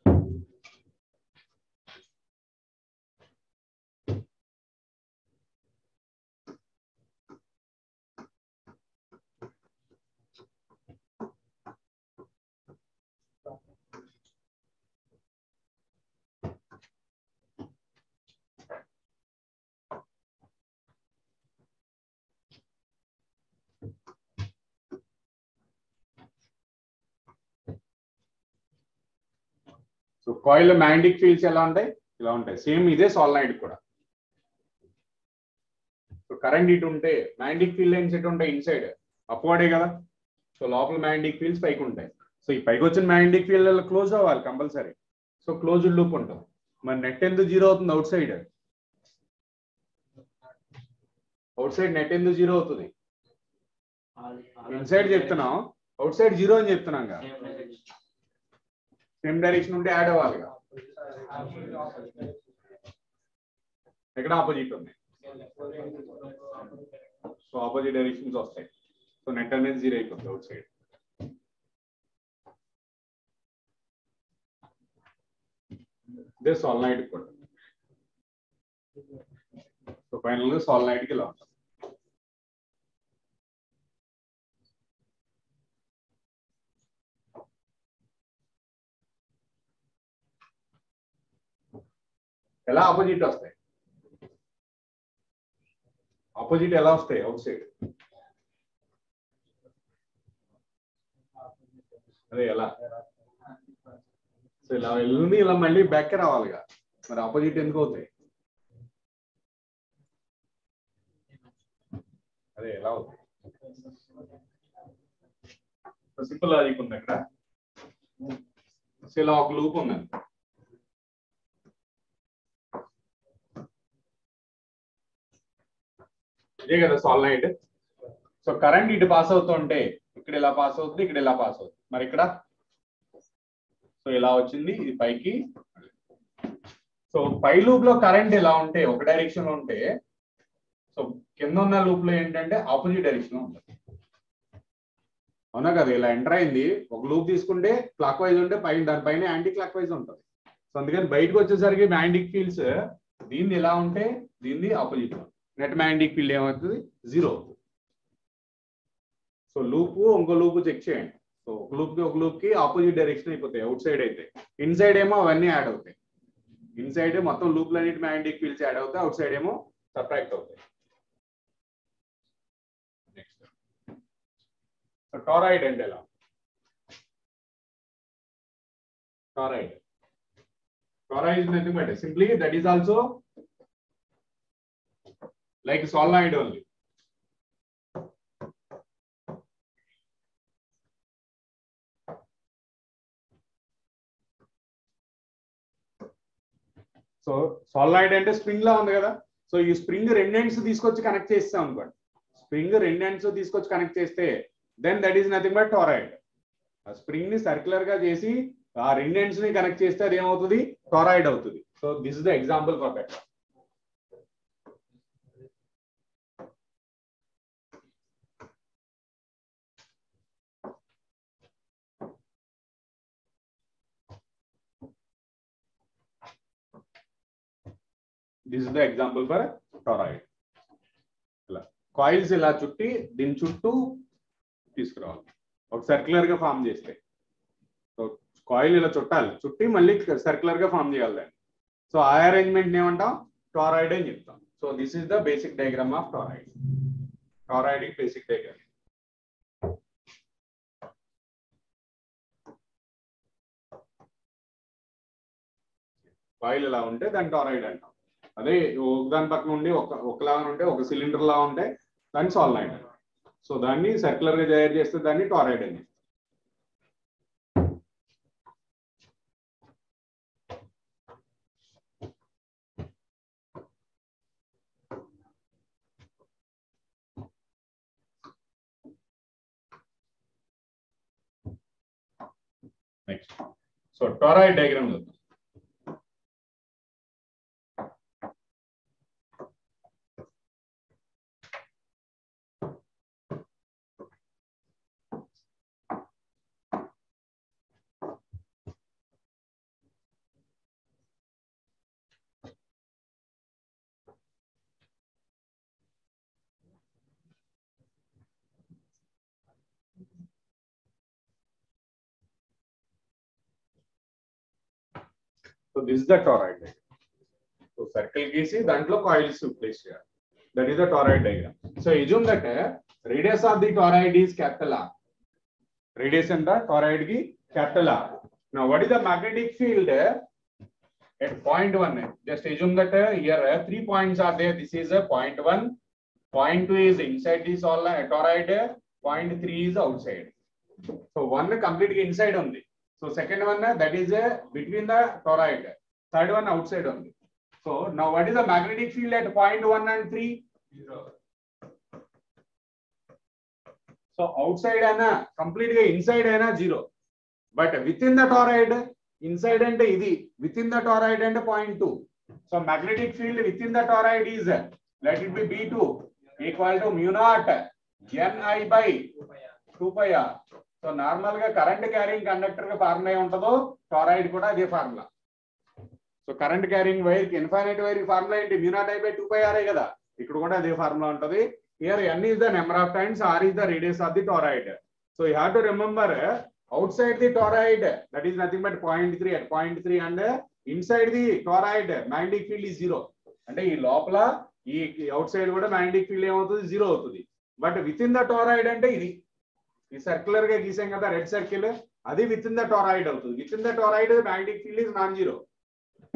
so coil magnetic fields ఎలా ఉంటాయి ఇలా ఉంటాయి సేమ్ ఇదే సాలనైడ్ కూడా సో కరెంట్ ఇటు ఉంటే మ్యాగ్నెటిక్ ఫీల్డ్ లైన్స్ ఎటు ఉంటాయి ఇన్సైడ్ అప్వర్డే కదా సో లోపల మ్యాగ్నెటిక్ ఫీల్డ్స్ పైకి ఉంటాయి సో ఈ పైకి వచ్చిన మ్యాగ్నెటిక్ ఫీల్డ్ క్లోజ్ అవ్వాలి కంపల్సరీ సో క్లోజ్ లూప్ ఉంటుంది మరి నెట్ ఎందుకు జీరో అవుతుంది outside outside net ఎందుకు జీరో అవుతుంది ఇన్సైడ్ చెప్తున్నాం అవుట్ సైడ్ జీరో అని చెప్తున్నాం కదా సేమ్ డైరెక్షన్ ఉంటే యాడ్ అవ్వాలి ఎక్కడ ఆపోజిట్ ఉంది సో ఆపోజిట్ డైరెక్షన్స్ వస్తాయి సో నెట్ అనేది జీరో అయిపోతుంది అవుట్ సైడ్ ఇదే సాల్ నైట్ కూడా సో ఫైనల్ సాల్ నైట్కి ఇలా ఉంటుంది ఎలా ఆపోజిట్ వస్తాయి ఆపోజిట్ ఎలా వస్తాయి అవుట్ సైడ్ అదే ఎలా సో ఇలా వెళ్ళి ఇలా మళ్ళీ బ్యాక్ రావాలిగా మరి ఆపోజిట్ ఎందుకు అవుతాయి అదే ఎలా అవుతాయి సింపుల్ లాజిక్ ఉంది అక్కడ సో ఇలా ఒక లూప్ ఉందండి ఇదే కదా సాలినైడ్ సో కరెంట్ ఇటు పాస్ అవుతుంటే ఇక్కడ ఇలా పాస్ అవుతుంది ఇక్కడ ఇలా పాస్ అవుతుంది మరి ఇక్కడ సో ఇలా వచ్చింది ఇది పైకి సో పై లూప్ లో కరెంట్ ఇలా ఉంటే ఒక డైరెక్షన్ లో ఉంటే సో కింద ఉన్న లూప్ లో ఏంటంటే ఆపోజిట్ డైరెక్షన్ లో ఉంటుంది అవునా కదా ఇలా ఎంటర్ అయింది ఒక లూప్ తీసుకుంటే క్లాక్ వైజ్ ఉంటే పైన దానిపైన యాంటీ క్లాక్ వైజ్ ఉంటుంది సో అందుకని బయటకు వచ్చేసరికి మ్యాండిక్ ఫీల్డ్స్ దీన్ని ఇలా ఉంటే దీన్ని ఆపోజిట్ ఉంటుంది నెట్ మ్యాగ్నెటిక్ ఫీల్డ్ ఏమవుతుంది జీరో అవుతుంది సో లూప్ ఇంకో లూప్ చెక్ చేయండి సో ఒక లూప్ కి ఒక లూప్ కి ఆపోజిట్ డైరెక్షన్ అయిపోతాయి అవుట్ సైడ్ అయితే ఇన్సైడ్ ఏమో అవన్నీ యాడ్ అవుతాయి ఇన్సైడ్ మొత్తం లూప్ అన్నిటి మ్యాగ్నెటిక్ ఫీల్డ్స్ యాడ్ అవుతాయి అవుట్ సైడ్ ఏమో సబ్ట్రాక్ట్ అవుతాయి నెక్స్ట్ సో టోరాయిడ్ అంటే ఎలా టోరాయిడ్ టోరాయిడ్ అంటే simply that is also like solenoid only so solenoid అంటే స్ప్రింగ్ లా ఉంది కదా సో ఈ స్ప్రింగ్ రెండు ఎండ్స్ తీసుకొచ్చి కనెక్ట్ చేస్తాం అనుకోండి స్ప్రింగ్ రెండు ఎండ్స్ తీసుకొచ్చి కనెక్ట్ చేస్తే then that is nothing but toroid spring ని సర్క్యులర్ గా చేసి ఆ రెండు ఎండ్స్ ని కనెక్ట్ చేస్తే అది ఏమవుతుంది టోరాయిడ్ అవుతుంది so this is the example for that this the example for toroid ఇలా కాయిల్స్ ఇలా చుట్టి దీని చుట్టూ తీసుకురావాలి ఒక సర్క్యులర్ గా ఫామ్ చేస్తే సో కాయిల్ ఇలా చుట్టాలి చుట్టి మళ్ళీ సర్క్యులర్ గా ఫామ్ చేయాలి దాన్ని సో ఆ అరేంజ్మెంట్ ఏమంటాం టొరాయిడ్ అని చెప్తాం so this is the basic diagram of toroid toroid basic diagram coil ఇలా ఉంటే దాన్ని టొరాయిడ్ అంటాం అదే దాని పక్కన ఉండి ఒక ఒకలాగా ఉంటే ఒక సిలిండర్ లా ఉంటే దాన్ని సాల్వ్ సాల్నాయిడ్ సో దాన్ని సర్క్యులర్ గా తయారు చేస్తే దాన్ని టారాయిడ్ అని నెక్స్ట్ సో టారాయిడ్ డయాగ్రామ్ చూద్దాం so this the toroid diagram so circle గీసి దాంట్లో కాయిల్స్ ప్లేస్ చేయాలి that is the toroid diagram so assume that radius of the toroid is capital R radius ఎంత టోరాయిడ్ కి capital R నా what is the magnetic field at point 1 just assume that uh, here uh, three points are there this is a uh, point 1 point 2 is inside this all uh, toroid uh, point 3 is outside so one complete inside only So second one that is uh, between the toroid. Third one outside only. So now what is the magnetic field at point one and three? Zero. So outside ana complete inside ana zero. But within the toroid, inside and idi within the toroid and point two. So magnetic field within the toroid is let it be B two equal to mu naught n i by two pi r. So normal గా current carrying conductor కి formula ఉంటుందో toroid కూడా అదే formula so current carrying wire కి infinite wire formula ఏంటి mu naught I by two by RI కదా ఇక్కడ కూడా అదే ఫార్ములా ఉంటుంది here N is the number of times R is the radius of the toroid so you have to remember outside the toroid that is nothing but point three at point three and inside the toroid magnetic field ఈ zero అంటే ఈ లోపల ఈ outside కూడా magnetic field ఏమవుతుంది zero అవుతుంది but within the toroid అంటే ఇది ఈ సర్క్యులర్ గా గీసాం కదా రెడ్ సర్కిల్ అది విత్ ఇన్ ద టోరాయిడ్ అవుతుంది within the toroid magnetic field is non zero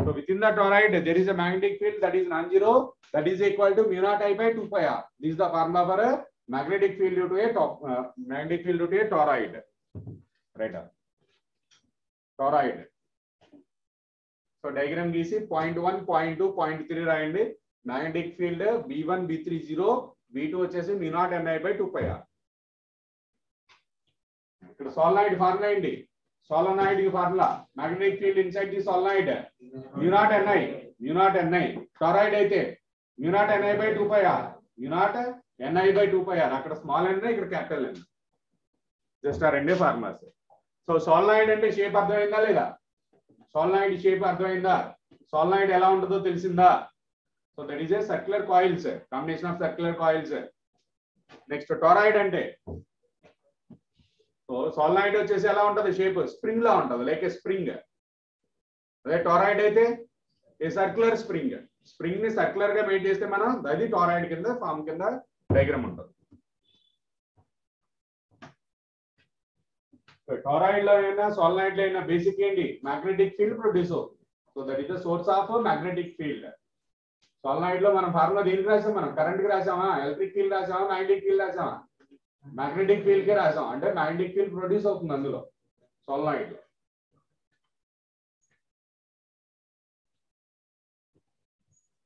so within the toroid there is a magnetic field that is non zero that is equal to mu naught I by two pi R this the formula for magnetic field due to a top, uh, magnetic field due to a toroid right up toroid diagram గీసి point one point two point three రాయండి magnetic field B one B three zero B two వచ్చేసి mu naught NI by two pi r ఇక్కడ solenoid formula అండి solenoid formula magnetic field inside the solenoid mu naught NI mu naught NI toroid అయితే mu naught NI by two pi r mu naught NI by two pi r అక్కడ small ఎన్ ఇక్కడ capital ఎన్ just ఆ రెండే formulas so solenoid అంటే shape అర్థమైందా లేదా solenoid shape అర్థమైందా solenoid ఎలా ఉంటుందో తెలిసిందా so that is a circular coils combination of circular coils next toroid అంటే సో సోలనాయిడ్ వచ్చేసి ఎలా ఉంటుంది షేప్ స్ప్రింగ్ లా ఉంటుంది లైక్ స్ప్రింగ్ అదే టోరాయిడ్ అయితే ఏ సర్క్యులర్ స్ప్రింగ్ స్ప్రింగ్ ని సర్క్యులర్ గా వెయిట్ చేస్తే మనం అది టోరాయిడ్ కింద ఫామ్ కింద డైగ్రామ్ ఉంటుంది టోరాయిడ్ లో అయినా సాల్నాయిడ్ లో అయినా బేసిక్ ఏంటి మ్యాగ్నెటిక్ ఫీల్డ్ ప్రొడ్యూస్ అవుతుంది so that is the source of magnetic field solenoid లో మనం ఫార్ములా దీనికి రాసాం మనం కరెంట్ కి రాసామా ఎలక్ట్రిక్ ఫీల్డ్ రాసామా మ్యాగ్నెటిక్ ఫీల్డ్ రాసామా మ్యాగ్నెటిక్ ఫీల్డ్ కే రాసాం అంటే మ్యాగ్నెటిక్ ఫీల్డ్ ప్రొడ్యూస్ అవుతుంది అందులో సోలనాయిడ్ లో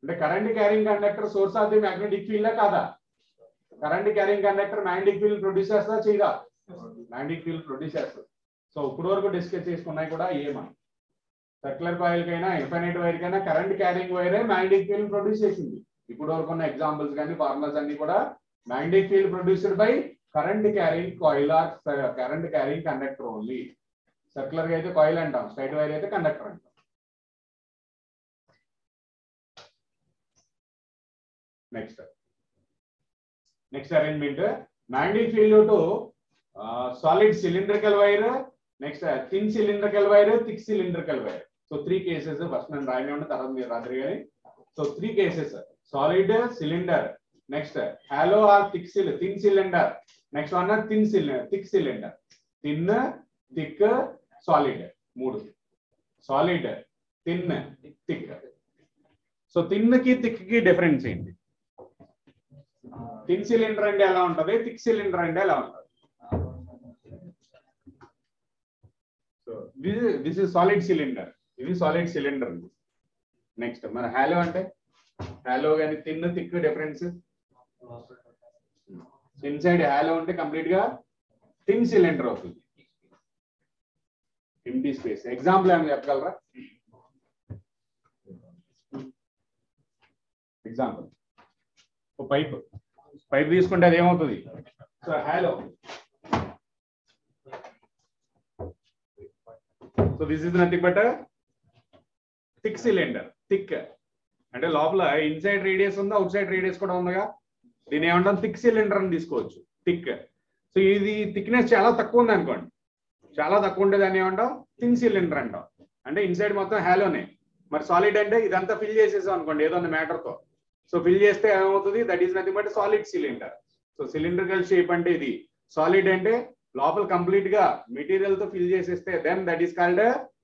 అంటే current carrying conductor source of the magnetic field కాదా current carrying conductor magnetic field produce చేస్తా చేయదా మ్యాగ్నెటిక్ ఫీల్డ్ ప్రొడ్యూస్ చేస్తుంది సో ఇప్పుడు వరకు డిస్కస్ చేసుకున్నాయి కూడా ఏమని సర్క్యులర్ కాయిల్ కైనా ఇన్ఫైనైట్ వైర్ కైనా కరెంట్ క్యారింగ్ వైరే మ్యాగ్నెటిక్ ఫీల్డ్ ప్రొడ్యూస్ చేసింది ఇప్పుడు వరకు ఉన్న ఎగ్జాంపుల్స్ కానీ ఫార్ములాస్ అన్ని కూడా magnetic field produced by current carrying coil or current carrying conductor only. Circular గా అయితే coil అంటాం straight వైర్ అయితే కండక్టర్ అంటాం next next arrangement magnetic field to solid cylindrical wire next thin cylindrical wire thick cylindrical wire so three cases first నేను ఉండే తర్వాత మీరు రాత్రి కానీ so three cases solid cylinder next hollow or thick silk thin cylinder next one thin cylinder thick cylinder thin thick solid మూడు solid thin thick so thin కి thick కి difference ఏంటి థిన్ సిలిండర్ అంటే ఎలా ఉంటది థిక్ సిలిండర్ అంటే ఎలా ఉంటది దిస్ ఇస్ సాలిడ్ సిలిండర్ ఇది సాలిడ్ సిలిండర్ నెక్స్ట్ మన హాలో అంటే హాలో కానీ thin thick difference so inside hollow ఉంటే కంప్లీట్ గా థిన్ సిలిండర్ అవుతుంది ఎంటీ స్పేస్ ఎగ్జాంపుల్ ఏమైనా చెప్పగలరా ఎగ్జాంపుల్ ఓ పైప్ పైప్ తీసుకుంటే అది ఏమవుతుంది so hollow so this is nothing but thick cylinder thick అంటే లోపల ఇన్సైడ్ రేడియస్ ఉంది అవుట్ సైడ్ రేడియస్ కూడా ఉందిగా దీని ఏమంటాం థిక్ సిలిండర్ అని తీసుకోవచ్చు థిక్ సో ఇది థిక్నెస్ చాలా తక్కువ ఉంది అనుకోండి చాలా తక్కువ ఉంటే దాన్ని ఏమంటాం థిన్ సిలిండర్ అంటాం అంటే ఇన్సైడ్ మొత్తం హ్యాలోనే మరి సాలిడ్ అంటే ఇదంతా ఫిల్ చేసేసాం అనుకోండి ఏదో మ్యాటర్తో సో ఫిల్ చేస్తే ఏమవుతుంది that is nothing but solid cylinder so cylindrical shape అంటే ఇది సాలిడ్ అంటే లోపల కంప్లీట్ గా మెటీరియల్ తో ఫిల్ చేసేస్తే then that is called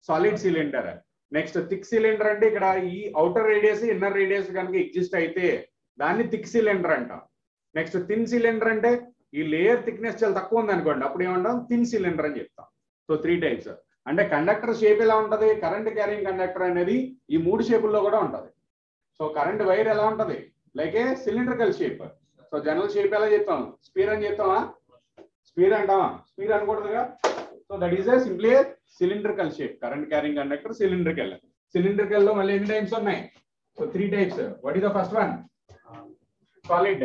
solid cylinder next thick cylinder అంటే ఇక్కడ ఈ ఔటర్ రేడియస్ ఇన్నర్ రేడియస్ కనుక ఎగ్జిస్ట్ అయితే దాన్ని థిక్ సిలిండర్ అంటాం నెక్స్ట్ థిన్ సిలిండర్ అంటే ఈ లేయర్ థిక్నెస్ చాలా తక్కువ ఉంది అనుకోండి అప్పుడు ఏమంటాం థిన్ సిలిండర్ అని చెప్తాం సో త్రీ టైప్స్ అంటే కండక్టర్ షేప్ ఎలా ఉంటుంది కరెంట్ క్యారింగ్ కండక్టర్ అనేది ఈ మూడు షేపుల్లో కూడా ఉంటుంది సో కరెంట్ వైర్ ఎలా ఉంటుంది like a cylindrical shape so general shape ఎలా చెప్తాం స్పీర్ అని చెప్తామా స్పీర్ అంటామా sphere అనకూడదుగా so that is a simply cylindrical shape current carrying conductor cylindrical cylindrical లో మళ్ళీ ఎన్ని టైప్స్ ఉన్నాయి so three types what is the first one solid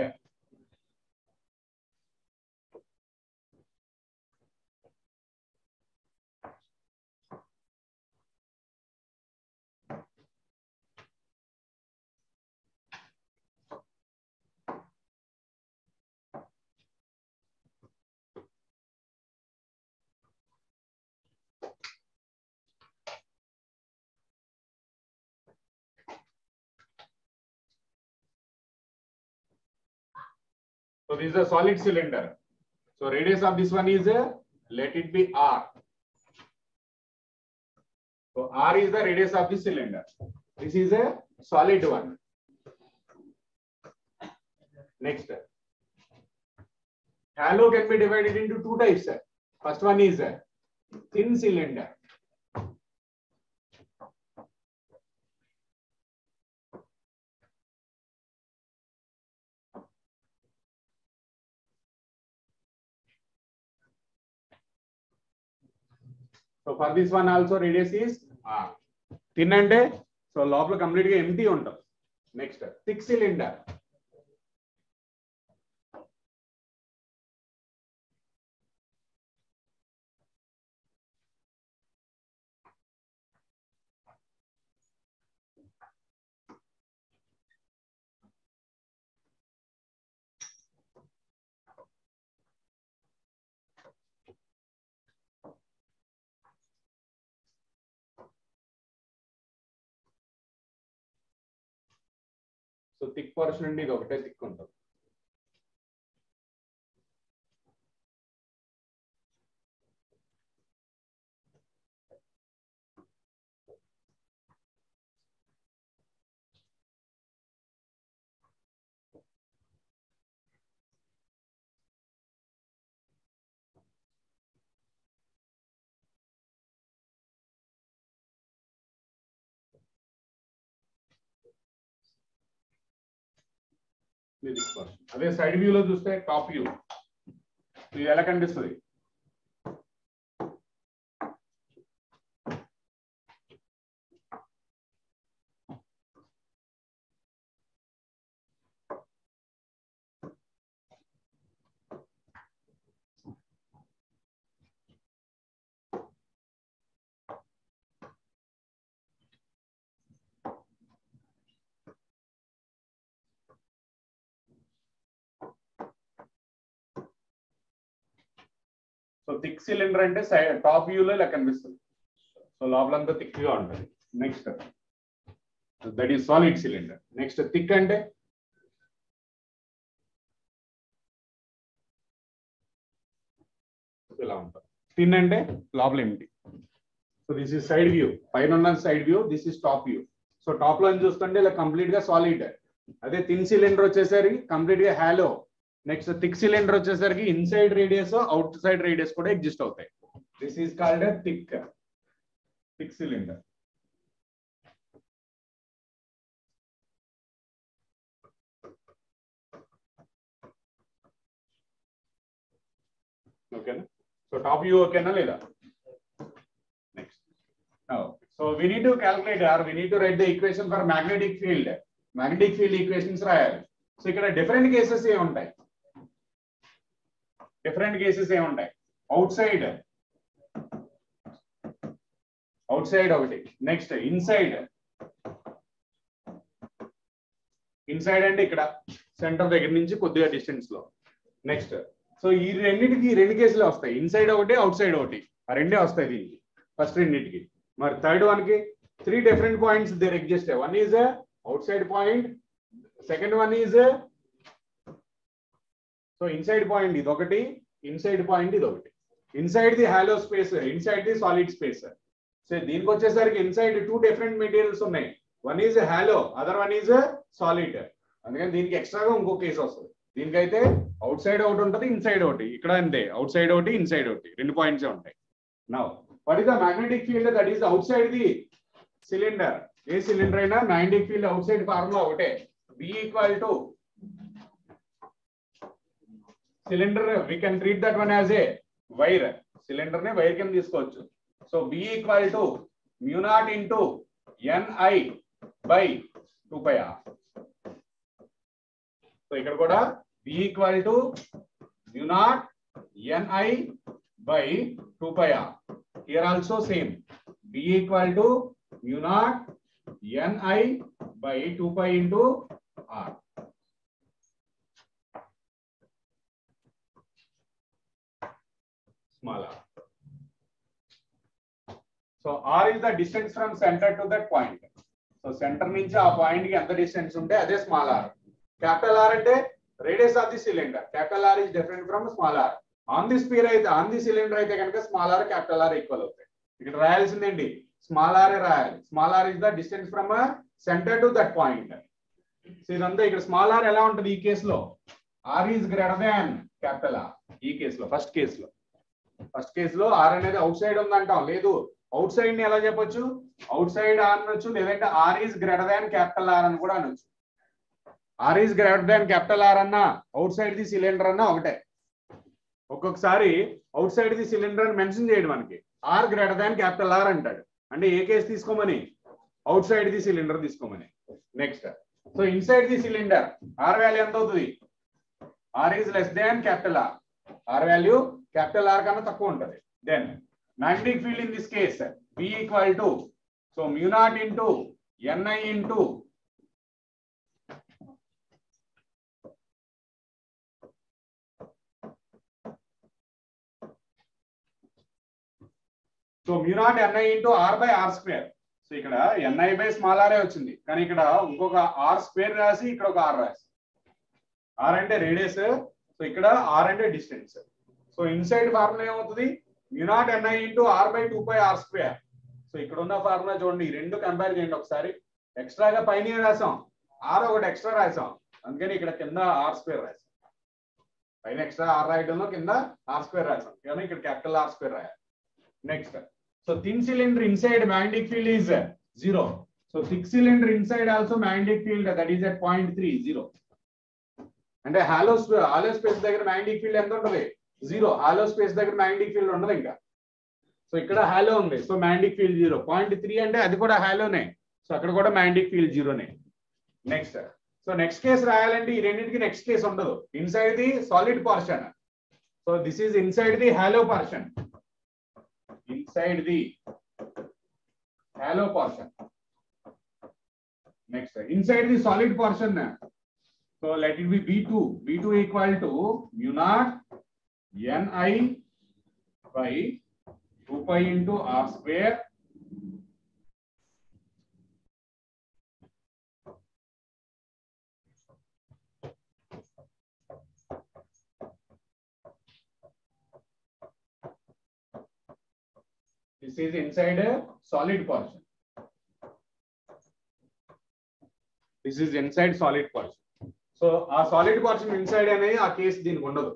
So this is a solid cylinder. So radius of this one is a, let it be r. So r is the radius of the cylinder. This is a solid one. Next, halo can be divided into two types. First one is a thin cylinder. So for this one also radius is r thin so లోపల complete గా empty ఉంటాం next six cylinder so thick portion నుండి ఇది ఒకటే thick ఉంటుంది అదే side view లో చూస్తే టాప్ వ్యూ ఇది ఎలా కనిపిస్తుంది థిక్ సిలిండర్ అంటే టాప్ వ్యూ ఇలా కనిపిస్తుంది సో లోపలంతా థిక్గా ఉంటుంది next that is solid cylinder next thick అంటే ఇలా ఉంటుంది థిన్ అంటే లోపల ఏమిటి so this is side view పైన side view this is top view so top లో చూస్తుంటే ఇలా కంప్లీట్ గా సాలిడ్ అదే థిన్ సిలిండర్ వచ్చేసరికి కంప్లీట్ గా హ్యాలో నెక్స్ట్ థిక్ సిలిండర్ వచ్చేసరికి inside radius outside radius కూడా ఎగ్జిస్ట్ అవుతాయి this is called thick thick cylinder ఓకేనా సో టాప్ వ్యూ ఓకేనా లేదా next so we need to calculate or we need to write the equation for magnetic field magnetic field equations రాయాలి so ఇక్కడ different cases ఏ ఉంటాయి different cases ఏముంటాయి outside outside ఒకటి next inside inside అంటే ఇక్కడ center దగ్గర నుంచి కొద్దిగా డిస్టెన్స్ లో నెక్స్ట్ సో ఈ రెండింటికి రెండు కేసులు వస్తాయి ఇన్సైడ్ ఒకటి అవుట్ సైడ్ ఒకటి ఆ రెండే వస్తాయి దీనికి ఫస్ట్ రెండింటికి మరి థర్డ్ వన్ కి three different points there exist one is outside point second one is so inside point ఇది ఒకటి ఇన్సైడ్ పాయింట్ ఇది ఒకటి inside the hollow space inside the solid space so దీనికి వచ్చేసరికి ఇన్సైడ్ టూ డిఫరెంట్ మెటీరియల్స్ ఉన్నాయి one is hollow other one is solid అందుకని దీనికి ఎక్స్ట్రాగా ఇంకో కేసు వస్తుంది దీనికైతే అవుట్ సైడ్ ఒకటి ఉంటుంది ఇన్సైడ్ ఒకటి ఇక్కడ అంతే అవుట్ సైడ్ ఒకటి ఇన్సైడ్ ఒకటి రెండు పాయింట్స్ ఉంటాయి now what is the magnetic field that is outside the cylinder a cylinder అయినా magnetic field outside formula ఒకటే B equal to cylinder we can treat that one as a wire cylinder ని wire కింద తీసుకోవచ్చు so B equal to mu naught into N I by two pi r so ఇక్కడ కూడా B equal to mu naught N I by two pi r here also same B equal to mu naught N I by two pi into r small r so r is the distance from center to that point so center నుంచి ఆ point కి ఎంత distance ఉంటే అదే small r capital are అంటే radius of the cylinder capital r is different from small r on the sphere అయితే on the cylinder అయితే కనుక small r capital r equal అవుతాయి ఇక్కడ రాయాల్సిందేంటి స్మాల్ ఆర్ రాయాలి small r is the distance from center to that point so ఇదంతా ఇక్కడ small r ఎలా ఉంటుంది ఈ కేసులో r is greater than capital r ఈ కేసులో ఫస్ట్ కేసులో ఫస్ట్ కేసులో ఆర్ అనేది అవుట్ సైడ్ ఉంది అంటాం లేదు అవుట్ సైడ్ ని ఎలా చెప్పొచ్చు అవుట్ సైడ్ ఆర్ అనొచ్చు లేదంటే r is greater than capital r అని కూడా అనొచ్చు r is greater than capital r అన్నా అవుట్ సైడ్ ది సిలిండర్ అన్నా ఒకటే ఒక్కొక్కసారి అవుట్ సైడ్ ది సిలిండర్ అని మెన్షన్ చేయడం మనకి r greater than capital r అంటాడు అంటే ఏ కేసు తీసుకోమని అవుట్ సైడ్ ది సిలిండర్ తీసుకోమని next so inside the cylinder r value ఎంత అవుతుంది r is less than capital r r value capital r కన్నా తక్కువ ఉంటుంది then magnetic field in this case B equal to so mu naught into N I into so mu naught N I into r by r square so ఇక్కడ N I by small r వచ్చింది కానీ ఇక్కడ ఇంకొక r square రాసి ఇక్కడ ఒక r రాసి are అంటే రేడియస్ సో ఇక్కడ ఆర్ అంటే డిస్టెన్స్ సో ఇన్సైడ్ ఫార్ములా ఏమవుతుంది mu naught N I into r by two pi r square so ఇక్కడ ఉన్న ఫార్ములా చూడండి రెండు కంపేర్ చేయండి ఒకసారి ఎక్స్ట్రాగా పైన రాసాం ఆర్ ఒకటి ఎక్స్ట్రా రాసాం అందుకని ఇక్కడ కింద ఆర్ స్క్వేర్ రాసాం పైన ఎక్స్ట్రా ఆర్ రాయడంలో కింద ఆర్ స్క్వేర్ రాసాం కానీ ఇక్కడ క్యాపిటల్ ఆర్ స్క్వేర్ రాయాలి next so thin cylinder inside magnetic field is zero so thick cylinder inside also magnetic field that is at point three zero అంటే hollow hollow space దగ్గర magnetic field ఎంత ఉంటుంది zero hollow space దగ్గర magnetic field ఉండదు ఇంకా so ఇక్కడ hollow ఉంది so magnetic field zero point three అంటే అది కూడా హాలోనే సో అక్కడ కూడా మ్యాగ్నెటిక్ ఫీల్డ్ జీరోనే నెక్స్ట్ సో నెక్స్ట్ కేస్ రాయాలంటే ఈ రెండింటికి నెక్స్ట్ కేస్ ఉండదు inside the solid portion so this is inside the hollow portion inside the hollow portion next inside the solid portion so let it be B two B two equal to mu not ni by 2 pi into r square this is inside a solid portion this is inside solid portion so ఆ solid portion inside అనేది ఆ case దీనికి ఉండదు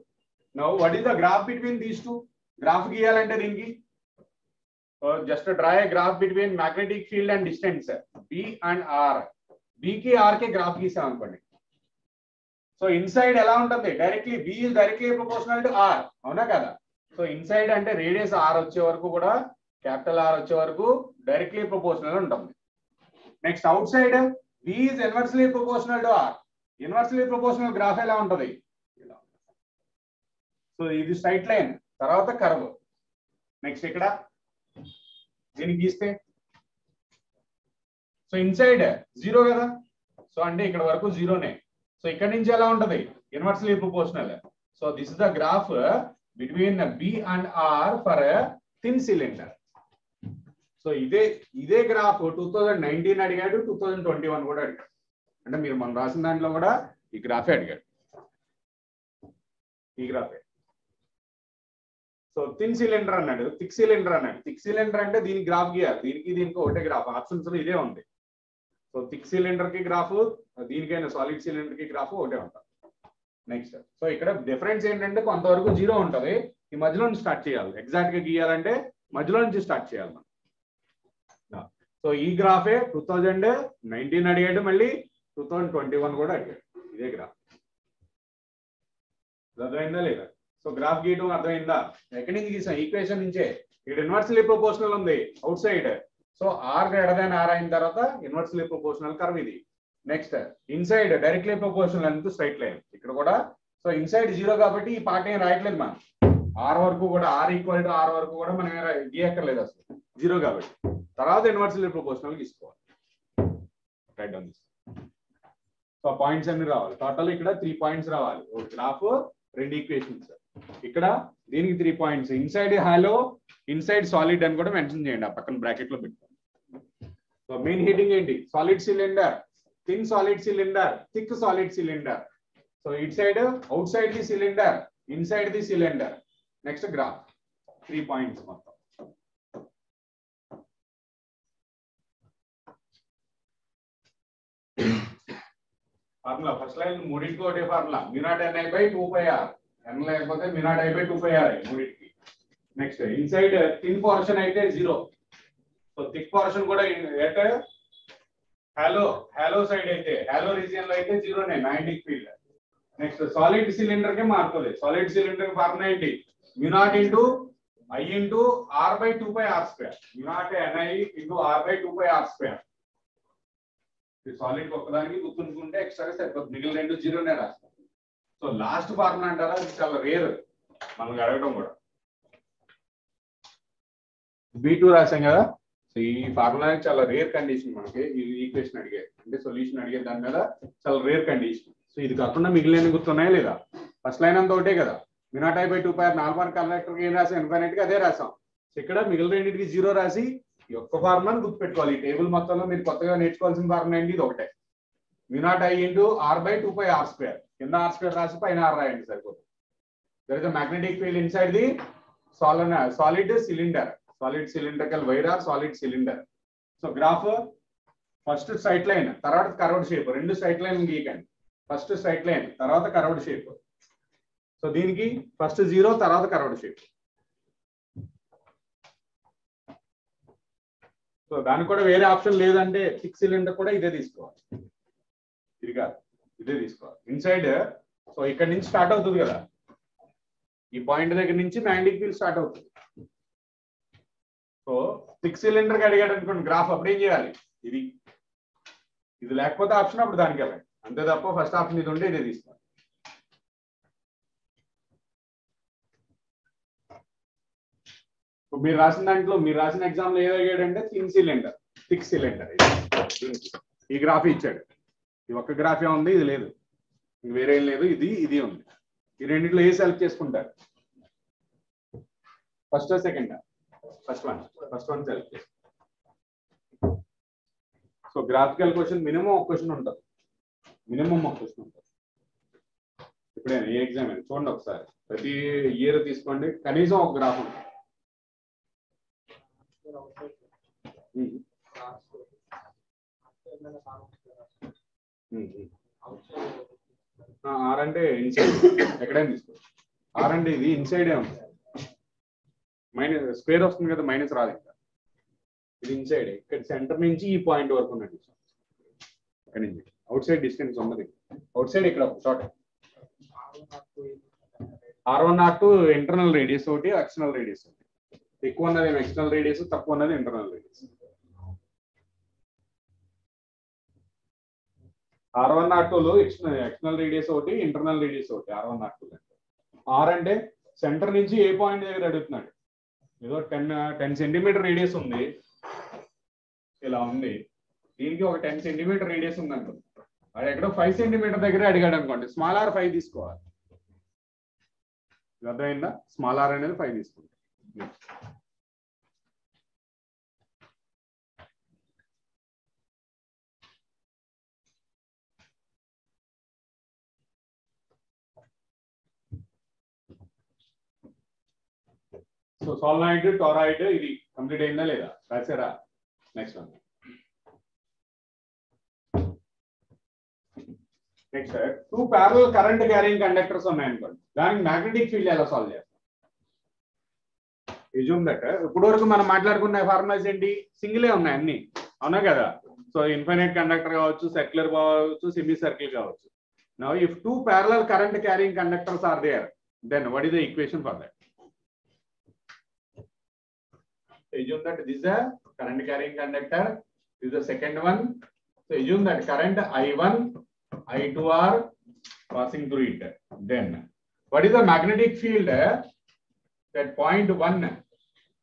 now what is the graph between these two graph గీయాలంటే దీనికి just draw a graph between magnetic field and distance B and are బికి కే graph గీసాం అనుకోండి సో ఇన్సైడ్ ఎలా ఉంటుంది directly B is directly proportional to are అవునా కదా సో ఇన్సైడ్ అంటే రేడియస్ ఆర్ వచ్చే వరకు కూడా క్యాపిటల్ ఆర్ వచ్చే వరకు డైరెక్ట్లీ ప్రొపోర్షనల్ ఉంటుంది next side B is inversely proportional to or inversely proportional graph ఎలా ఉంటుంది సో ఇది స్ట్రైట్ లైన్ తర్వాత కరవ్ నెక్స్ట్ ఇక్కడ దీన్ని గీస్తే సో ఇన్సైడ్ జీరో కదా సో అంటే ఇక్కడ వరకు జీరోనే సో ఇక్కడ నుంచి ఎలా ఉంటది inversely proportional so this is the graph between B and r for thin cylinder so ఇదే ఇదే గ్రాఫ్ టూ థౌజండ్ నైన్టీన్ అడిగాడు టూ థౌజండ్ ట్వంటీ వన్ కూడా అడిగాడు అంటే మీరు మనం రాసిన దాంట్లో కూడా ఈ గ్రాఫే అడిగాడు ఈ గ్రాఫే సో థిన్ సిలిండర్ అన్నాడు థిక్ సిలిండర్ అన్నాడు థిక్ సిలిండర్ అంటే దీని గ్రాఫ్ గీయాలి దీనికి దీనికి ఒకటే గ్రాఫ్ ఆప్షన్స్ ఇదే ఉంది సో థిక్ సిలిండర్ కి గ్రాఫ్ దీనికైనా సాలిడ్ సిలిండర్ కి గ్రాఫ్ ఒకటే ఉంటుంది నెక్స్ట్ సో ఇక్కడ డిఫరెన్స్ ఏంటంటే కొంతవరకు జీరో ఉంటుంది ఈ మధ్యలో నుంచి స్టార్ట్ చేయాలి ఎగ్జాక్ట్ గా గీయాలంటే మధ్యలో నుంచి స్టార్ట్ చేయాలి మనం సో ఈ గ్రాఫే టూ థౌజండ్ నైన్టీన్ అడిగాడు మళ్ళీ టూ థౌజండ్ ట్వంటీ వన్ కూడా అడిగాడు ఇదే గ్రాఫ్ అర్థమైందా లేదా సో గ్రాఫ్ గీయటం అర్థమైందా ఎక్కడి నుంచి గీసాం ఈక్వేషన్ నుంచే ఇక్కడ ఇన్వర్స్లీ ప్రపోర్షనల్ ఉంది outside so r greater than r అయిన తర్వాత ఇన్వర్స్లీ ప్రపోర్షనల్ కర్వ్ ఇది నెక్స్ట్ ఇన్సైడ్ డైరెక్ట్లీ ప్రపోర్షనల్ అందుకు స్ట్రైట్ లైన్ ఇక్కడ కూడా సో ఇన్సైడ్ జీరో కాబట్టి ఈ పార్ట్ ఏం రాయట్లేదు మనం ఆర్ వరకు కూడా ఆర్ ఈక్వల్ టు ఆర్ వరకు కూడా మనం గీయక్కర్లేదు అసలు జీరో కాబట్టి తర్వాత ఇన్వర్స్లీ ప్రపోర్షనల్ తీసుకోవాలి రైట్ డౌన్ సో పాయింట్స్ అన్ని రావాలి టోటల్ ఇక్కడ త్రీ పాయింట్స్ రావాలి ఒక గ్రాఫ్ రెండు ఈక్వేషన్స్ ఇక్కడ దీనికి three points inside hollow inside solid అని కూడా మెన్షన్ చేయండి ఆ పక్కన బ్రాకెట్ లో పెట్టుకోండి సో మెయిన్ హీటింగ్ ఏంటి solid cylinder thin solid cylinder thick solid cylinder so it side outside the cylinder inside the cylinder next graph three points మొత్తం formula first line మూడింటికి ఒకటే formula mu naught N I by two by r N లేకపోతే mu naught I by two five r I మూడింటికి next inside thin portion అయితే zero so thick portion కూడా at hollow hollow side అయితే hollow region లో అయితే జీరోనే magnetic field next solid cylinder కి మారుతుంది solid cylinder formula ఏంటి mu naught into I into r by two by r square mu naught N I into r by two by r square solid ఒక్కదానికి గుర్తుంచుకుంటే ఎక్స్ట్రాగా సరిపోతుంది మిగిలిన రెండు జీరోనే రాస్తాం సో లాస్ట్ ఫార్ములా అంటారా ఇది చాలా రేర్ మనం అడగడం కూడా బి టూ రాసాం కదా సో ఈ ఫార్ములా చాలా రేర్ కండిషన్ మనకి ఇది ఈక్వేషన్ అడిగేది అంటే సొల్యూషన్ అడిగే దాని మీద చాలా రేర్ కండిషన్ సో ఇది కాకుండా మిగిలిన గుర్తున్నాయా లేదా ఫస్ట్ లైన్ అంతా ఒకటే కదా mu naught I by two pi r నాలుగు వన్ ఏం రాసాం ఇన్ఫైనైట్ గా అదే రాసాం సో ఇక్కడ మిగిలిన రెండింటికి జీరో రాసి ఈ ఒక్క ఫార్ములాని గుర్తుపెట్టుకోవాలి ఈ టేబుల్ మొత్తంలో మీరు కొత్తగా నేర్చుకోవాల్సిన ఫార్ములా అండి ఇది ఒకటే mu naught I into r by two pi r square కింద ఆర్ స్క్వేర్ రాసి పైన ఆర్ రాయండి సరిపోతుంది there magnetic field inside the solid solid cylinder solid cylindrical wire or solid cylinder so graph first straight line తర్వాత curved shape రెండు straight line గీకండి first straight line తర్వాత curved shape so దీనికి first zero తర్వాత curved shape so దానికి కూడా వేరే option లేదంటే సిక్స్ సిలిండర్ కూడా ఇదే తీసుకోవాలి ఇది కాదు ఇదే తీసుకోవాలి ఇన్సైడ్ సో ఇక్కడ నుంచి స్టార్ట్ అవుతుంది కదా ఈ పాయింట్ దగ్గర నుంచి మ్యాండిక్ డిగ్రీలు స్టార్ట్ అవుతుంది సో సిక్స్ సిలిండర్ కి అడిగాడు అనుకోండి గ్రాఫ్ అప్పుడు ఏం చేయాలి ఇది ఇది లేకపోతే ఆప్షన్ అప్పుడు దానికి వెళ్ళండి అంతే తప్ప ఫస్ట్ ఆప్షన్ ఇది ఉంటే ఇదే తీసుకోవాలి మీరు రాసిన దాంట్లో మీరు రాసిన ఎగ్జామ్ ఏదో ఏదడిగాడంటే థిన్ సిలిండర్ సిక్స్ సిలిండర్ ఈ గ్రాఫ్ ఇచ్చాడు ఇది ఒక్క గ్రాఫే ఉంది ఇది లేదు ఇంక వేరే లేదు ఇది ఇది ఉంది ఈ రెండింటిలో ఏ సెలెక్ట్ చేసుకుంటారు first second first one first one select చేసుకుంటారు సో గ్రాఫికల్ క్వశ్చన్ మినిమం ఒక క్వశ్చన్ ఉంటుంది మినిమం ఒక క్వశ్చన్ ఉంటుంది ఇప్పుడైనా ఏ ఎగ్జామ్ అయినా చూడండి ఒకసారి ప్రతి ఇయర్ తీసుకోండి కనీసం ఒక గ్రాఫ్ ఉంటుంది ఆర్ అంటే ఇన్సైడ్ ఎక్కడైనా తీసుకో ఆర్ అంటే ఇది ఏ ఉంది మైనస్ స్క్వేర్ వస్తుంది కదా మైనస్ రాదు ఇంకా ఇది ఇన్సైడ్ ఇక్కడ సెంటర్ నుంచి ఈ పాయింట్ వరకు ఉన్న డిస్టెన్స్ నుంచి అవుట్ సైడ్ డిస్టెన్స్ ఉన్నది అవుట్ సైడ్ ఇక్కడ short r one r two internal radius ఒకటి ఎక్స్టర్నల్ రేడియస్ ఒకటి ఎక్కువ ఉన్నది ఎక్స్టర్నల్ రేడియస్ తక్కువ ఉన్నది internal radius r one not tool external external radius ఒకటి ఇంటర్నల్ రేడియస్ ఒకటి ఆర్ వన్ నాట్ టూ అంటే ఆర్ అంటే సెంటర్ నుంచి ఏ పాయింట్ దగ్గర అడుగుతున్నాడు ఏదో టెన్ టెన్ సెంటీమీటర్ రేడియస్ ఉంది ఇలా ఉంది దీనికి ఒక టెన్ సెంటీమీటర్ రేడియస్ ఉంది అనుకోండి ఎక్కడో ఫైవ్ సెంటీమీటర్ దగ్గర అడిగాడు అనుకోండి స్మాల్ ఆర్ ఫైవ్ తీసుకోవాలి అర్థమైందా స్మాల్ ఆర్ అనేది ఫైవ్ తీసుకుంటాం సో సోలనాయిడ్ టోరాయిడ్ ఇది కంప్లీట్ అయిందా లేదా రాసారా next one next two parallel current carrying conductors ఉన్నాయనుకోండి దానికి మ్యాగ్నెటిక్ ఫీల్డ్ ఎలా సాల్వ్ చేస్తాం రిజ్యూమ్ దట్ ఇప్పుడు వరకు మనం మాట్లాడుకున్న ఫార్ములాస్ ఏంటి సింగిలే ఉన్నాయి అన్ని అవునా కదా సో ఇన్ఫైనైట్ కండక్టర్ కావచ్చు సర్క్యులర్ కావచ్చు సెమీ సర్కిల్ కావచ్చు now if two parallel current carrying conductors are there then what is the equation for that assume that this is a current carrying conductor. This is the second one. So assume that current I1, I2 are passing through it. Then what is the magnetic field? That point one.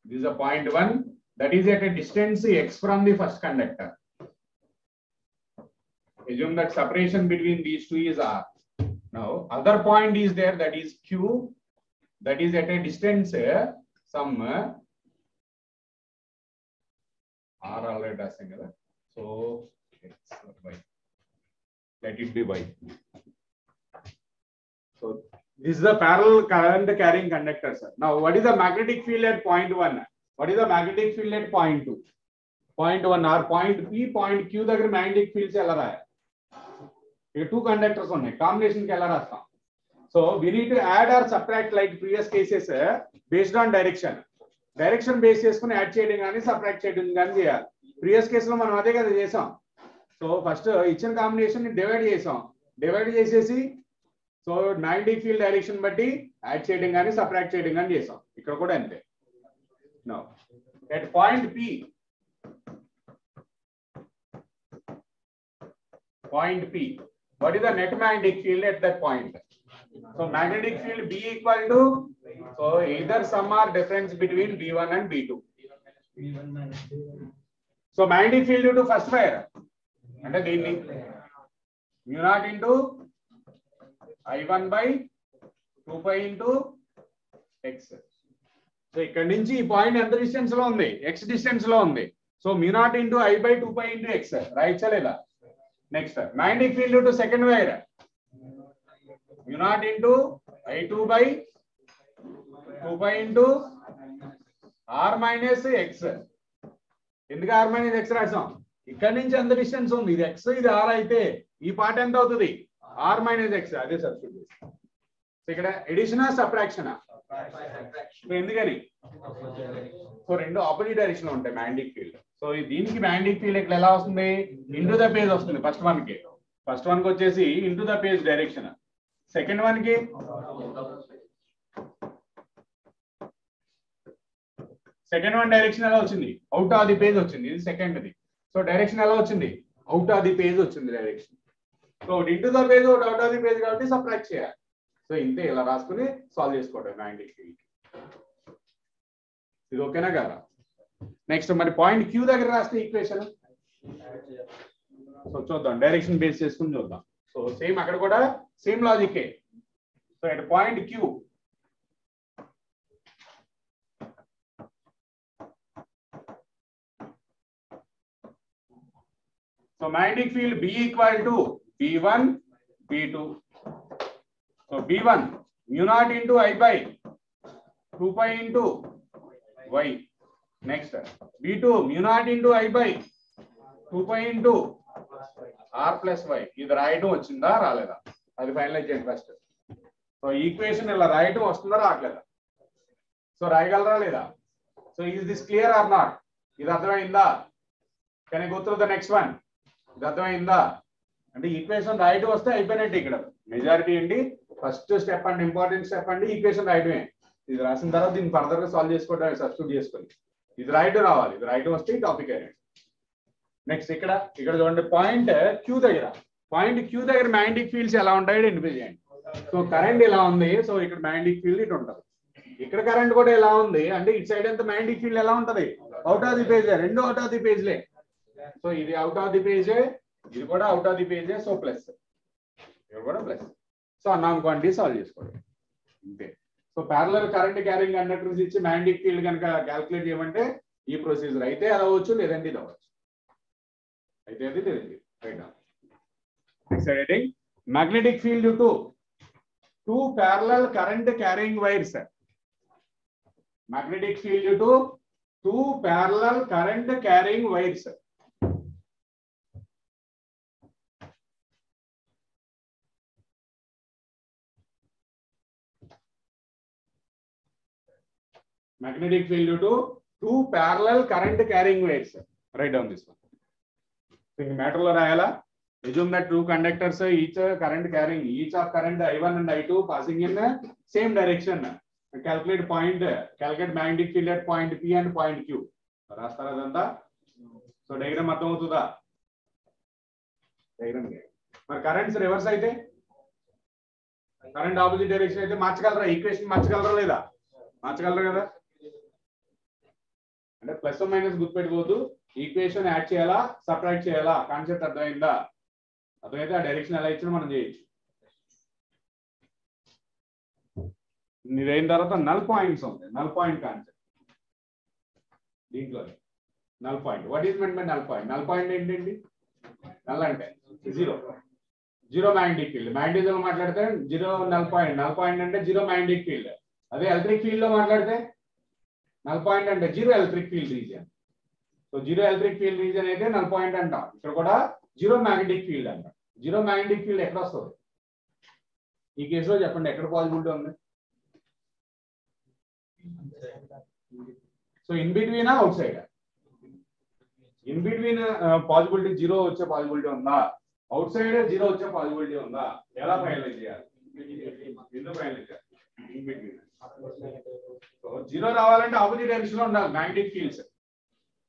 This is a point one. That is at a distance x from the first conductor. Assume that separation between these two is r. Now other point is there that is q. That is at a distance some r already రాసాం కదా so x y let it be y so this is the parallel current carrying conductor sir now what is the magnetic field at point 1 what is the magnetic field at point 2 point 1 or point p point q దగ్గర magnetic fields ఎలా రాయాలి ఇక్కడ two conductors ఉన్నాయి combination కి ఎలా రాస్తాం so we need to add or subtract like previous cases based on direction direction base చేసుకుని add చేయడం కానీ సబ్ట్రాక్ట్ చేయడం కానీ చేయాలి ప్రియస్ కేసులో మనం అదే కదా చేసాం సో ఫస్ట్ ఇచ్చిన కాంబినేషన్ ని డివైడ్ చేసాం డివైడ్ చేసేసి సో నైన్టీ ఫీల్డ్ డైరెక్షన్ బట్టి యాడ్ చేయడం కానీ సబ్ట్రాక్ట్ చేయడం కానీ చేసాం ఇక్కడ కూడా అంతే now at point P point P what is the net magnetic field at that point So magnetic field B equal to so either sum or difference between b one and B2. So magnetic field due to first where అంటే దీన్ని mu naught into i one by two pi into x. So ఇక్కడ నుంచి ఈ point ఎంత distance లో ఉంది x distance లో ఉంది so mu naught into I by 2 pi into x right సలేదా next magnetic field to second wire naught into I two by two by into r minus x ఎందుకు are minus X రాసాం ఇక్కడ నుంచి ఎంత distance ఉంది ఇది X ఇది are అయితే ఈ పార్ట్ ఎంత అవుతుంది ఆర్ మైనస్ ఎక్స్ అదే సబ్స్టిట్యూట్ ఇక్కడ ఎడిషన్ సబ్ట్రాక్షన్ ఎందుకని సో రెండు ఆపోజిట్ డైరెక్షన్ లో ఉంటాయి మ్యాండిక్ ఫీల్డ్ సో దీనికి మ్యాండిక్ ఫీల్డ్ ఇక్కడ ఎలా వస్తుంది ఇంటూ ద పేజ్ వస్తుంది ఫస్ట్ వన్ కి ఫస్ట్ వన్ కి వచ్చేసి into the page direction second one కి సెకండ్ వన్ డైరెక్షన్ ఎలా వచ్చింది అవుట్ ఆఫ్ ది పేజ్ వచ్చింది ఇది సెకండ్ ది సో డైరెక్షన్ ఎలా వచ్చింది అవుట్ ఆఫ్ ది పేజ్ వచ్చింది direction so into the page ఒకటి అవుట్ ఆఫ్ ది పేజ్ కాబట్టి సప్లై చేయాలి సో ఇంతే ఇలా రాసుకుని సాల్వ్ చేసుకోవడం మ్యాండేట్ ఇది ఓకేనా కదా నెక్స్ట్ మరి పాయింట్ క్యూ దగ్గర రాస్తే ఈక్వేషన్ సో చూద్దాం డైరెక్షన్ బేస్ చేసుకుని చూద్దాం సో సేమ్ అక్కడ కూడా same లాజికే so at point Q so magnetic field B equal to B one B two so B one mu naught into I by two pi into y next B two mu naught into I by two pi into r plus y ఇది రాయడం వచ్చిందా రాలేదా అది finalise చేయండి first so equation ఇలా రాయడం వస్తుందా రావట్లేదా సో రాయగలరా లేదా so is this clear or not ఇది అర్థమైందా కానీ గుర్తు ద నెక్స్ట్ వన్ ఇది అర్థమైందా అంటే ఈక్వేషన్ రాయడం వస్తే అయిపోయినట్టు ఇక్కడ మెజారిటీ అండి ఫస్ట్ స్టెప్ అండి ఇంపార్టెంట్ స్టెప్ అండి ఈక్వేషన్ రాయడమే ఇది రాసిన తర్వాత దీన్ని ఫర్దర్ గా సాల్వ్ చేసుకోవడం సబ్స్టిట్యూట్ చేసుకోండి ఇది రైట్ రావాలి ఇది రైట్ వస్తే టాపిక్ అయినట్టు నెక్స్ట్ ఇక్కడ ఇక్కడ చూడండి పాయింట్ క్యూ దగ్గర పాయింట్ క్యూ దగ్గర మ్యాగ్నెటిక్ ఫీల్డ్స్ ఎలా ఉంటాయో ఐడెంటిఫై చేయండి సో కరెంట్ ఇలా ఉంది సో ఇక్కడ మ్యాగ్నెటిక్ ఫీల్డ్ ఇటు ఉంటుంది ఇక్కడ కరెంట్ కూడా ఎలా ఉంది అంటే ఇటు సైడ్ అంత మ్యాగ్నెటిక్ ఫీల్డ్ ఎలా ఉంటది అవుట్ ఆఫ్ ది పేజ్ రెండు అవుట్ ఆఫ్ ది పేజ్లే సో ఇది అవుట్ ఆఫ్ ది పేజే ఇది కూడా అవుట్ ఆఫ్ ది పేజే సో ప్లస్ ఇది కూడా ప్లస్ సో అన్నాం క్వాంటిటీ సాల్వ్ చేసుకోండి అంతే so parallel current carrying conductors ఇచ్చి మ్యాగ్నెటిక్ ఫీల్డ్ కనుక క్యాల్కులేట్ చేయమంటే ఈ ప్రొసీజర్ అయితే అది అవ్వచ్చు లేదంటే ఇది అవ్వచ్చు అయితే అది తెలియదు right next editing magnetic field to two parallel current carrying wires magnetic field to two parallel current carrying wires magnetic field due to two parallel current carrying wires. Write down this matter లో రాయాలా assume that two conductors each current carrying each of current I one and I two passing in same direction calculate point calculate magnetic field at point P and point Q రాస్తారా అదంతా so diagram అర్థం అవుతుందా diagram మరి currents reverse అయితే current opposite direction అయితే మార్చగలరా equation మార్చగలరా లేదా మార్చగలరా కదా అంటే ప్లస్ మైనస్ గుర్తుపెట్టుకోవద్దు ఈక్వేషన్ యాడ్ చేయాలా సపరేట్ చేయాలా కాన్సెప్ట్ అర్థమైందా అర్థమైతే ఆ డైరెక్షన్ ఎలా ఇచ్చినా మనం చేయొచ్చు ఇదైన తర్వాత నల్ పాయింట్స్ ఉంది నల్ పాయింట్ కాన్సెప్ట్ దీంట్లో null point what is meant by null point null point ఏంటండి నల్ అంటే zero zero magnetic field magnetism మాట్లాడితే zero null point null point అంటే జీరో మ్యాగ్నెటిక్ ఫీల్డ్ అదే ఎలక్ట్రిక్ ఫీల్డ్ లో మాట్లాడితే null point అంటే zero electric field region so zero electric field region అయితే null point అంటాం ఇక్కడ కూడా జీరో మ్యాగ్నెటిక్ ఫీల్డ్ అంటాం జీరో మ్యాగ్నెటిక్ ఫీల్డ్ ఎక్కడ వస్తుంది ఈ కేసులో చెప్పండి ఎక్కడ పాజిబిలిటీ ఉంది so in బిట్వీనా outside in between possibility zero వచ్చే పాజిబిలిటీ ఉందా అవుట్ సైడ్ జీరో వచ్చే పాజిబిలిటీ ఉందా ఎలా ఫైనలైజ్ చేయాలి ఎందుకు ఫైనలైజ్ చేయాలి ఇన్ బిట్వీన్ జీరో రావాలంటే ఆపోజిట్ డైరెక్షన్ లో ఉండాలి మ్యాగ్నెటిక్ ఫీల్డ్స్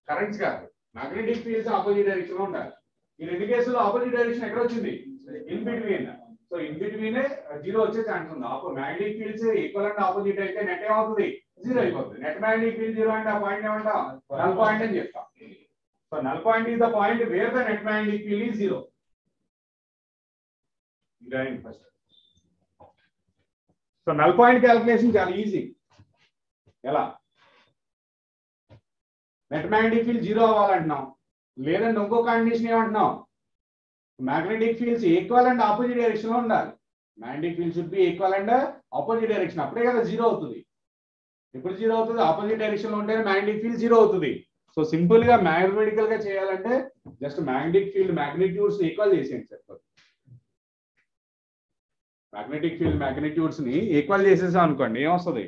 కరెంట్స్ కాదు మ్యాగ్నెటిక్ ఫీల్డ్స్ ఆపోజిట్ డైరెక్షన్ లో ఉండాలి ఈ రెండు కేసుల్లో ఆపోజిట్ డైరెక్షన్ ఎక్కడ వచ్చింది in between so in between zero వచ్చే ఛాన్స్ ఉంది అప్పుడు magnetic fields equal and opposite అయితే నెట్ ఏమవుతుంది జీరో అయిపోతుంది నెట్ మ్యాగ్నెటిక్ ఫీల్డ్ జీరో అంటే ఆ పాయింట్ ఏమంటా నల్ పాయింట్ అని చెప్తాం so null point is the point where the net magnetic field ఈ zero first so null point calculation చాలా ఈజీ ఎలా నెట్ మ్యాగ్నెటిక్ ఫీల్డ్ జీరో అవ్వాలంటున్నాం లేదంటే ఇంకో కండిషన్ ఏమంటున్నాం magnetic fields equal and opposite direction లో ఉండాలి magnetic field B equal and opposite direction అప్పుడే కదా జీరో అవుతుంది ఎప్పుడు జీరో అవుతుంది ఆపోజిట్ డైరెక్షన్ లో ఉంటే మ్యాగ్నెటిక్ ఫీల్డ్ జీరో అవుతుంది సో సింపుల్ గా మ్యాథమెటికల్ గా చేయాలంటే just magnetic field magnitudes equal చేసేయండి సరిపోతుంది మ్యాగ్నెటిక్ ఫీల్డ్ మ్యాగ్నెట్యూడ్స్ ని ఈక్వల్ చేసేసాం అనుకోండి ఏమొస్తుంది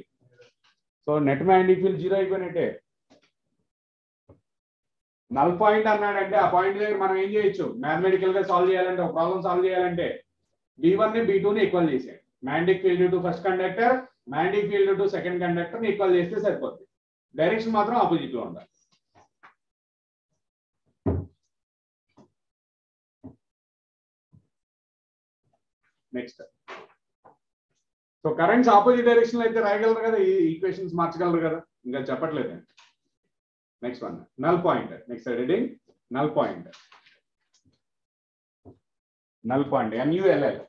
so net magnetic field zero అయిపోయినట్టే నల్ పాయింట్ అన్నాడంటే ఆ పాయింట్ దగ్గర మనం ఏం చేయొచ్చు మ్యాథమెటికల్ గా సాల్వ్ చేయాలంటే ఒక ప్రాబ్లం సాల్వ్ చేయాలంటే బి వన్ ని బి టూ ని ఈక్వల్ చేసేయండి magnetic field to first conductor magnetic field to second conductor ని ఈక్వల్ చేస్తే సరిపోతుంది డైరెక్షన్ మాత్రం ఆపోజిట్ లో ఉండాలి next so currents opposite direction లో అయితే రాయగలరు కదా ఈ ఈక్వేషన్స్ మార్చగలరు కదా ఇంకా చెప్పట్లేదు next one null point next reading null point null point N U L L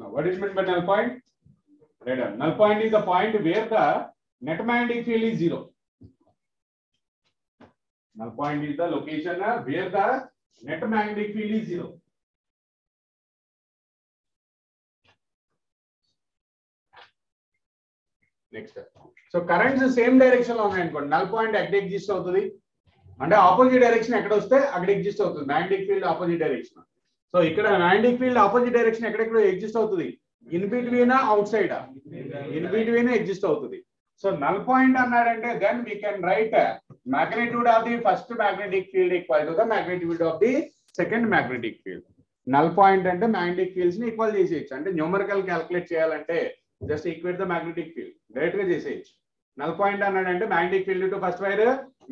Now, what is meant by null point? Radar. Null point is the point where the Net magnetic field is zero. Now point is the location where the net magnetic field is zero. Next so currents same direction లో ఉన్నాయనుకోండి null point ఎక్కడ exist అవుతుంది అంటే opposite direction ఎక్కడ వస్తే అక్కడ exist అవుతుంది magnetic field opposite direction so ఇక్కడ మ్యాగ్నెటిక్ ఫీల్డ్ ఆపోజిట్ డైరెక్షన్ ఎక్కడెక్కడ ఎగ్జిస్ట్ అవుతుంది in between outside in between exist అవుతుంది సో నల్ పాయింట్ అన్నాడంటే then we can write magnitude of the first magnetic field equal to the magnitude of the second magnetic field null point అంటే magnetic fields ని equal చేసేయచ్చు అంటే numerical calculate చేయాలంటే just equate the magnetic field direct గా చేసేయచ్చు null point అన్నాడంటే magnetic field to first wire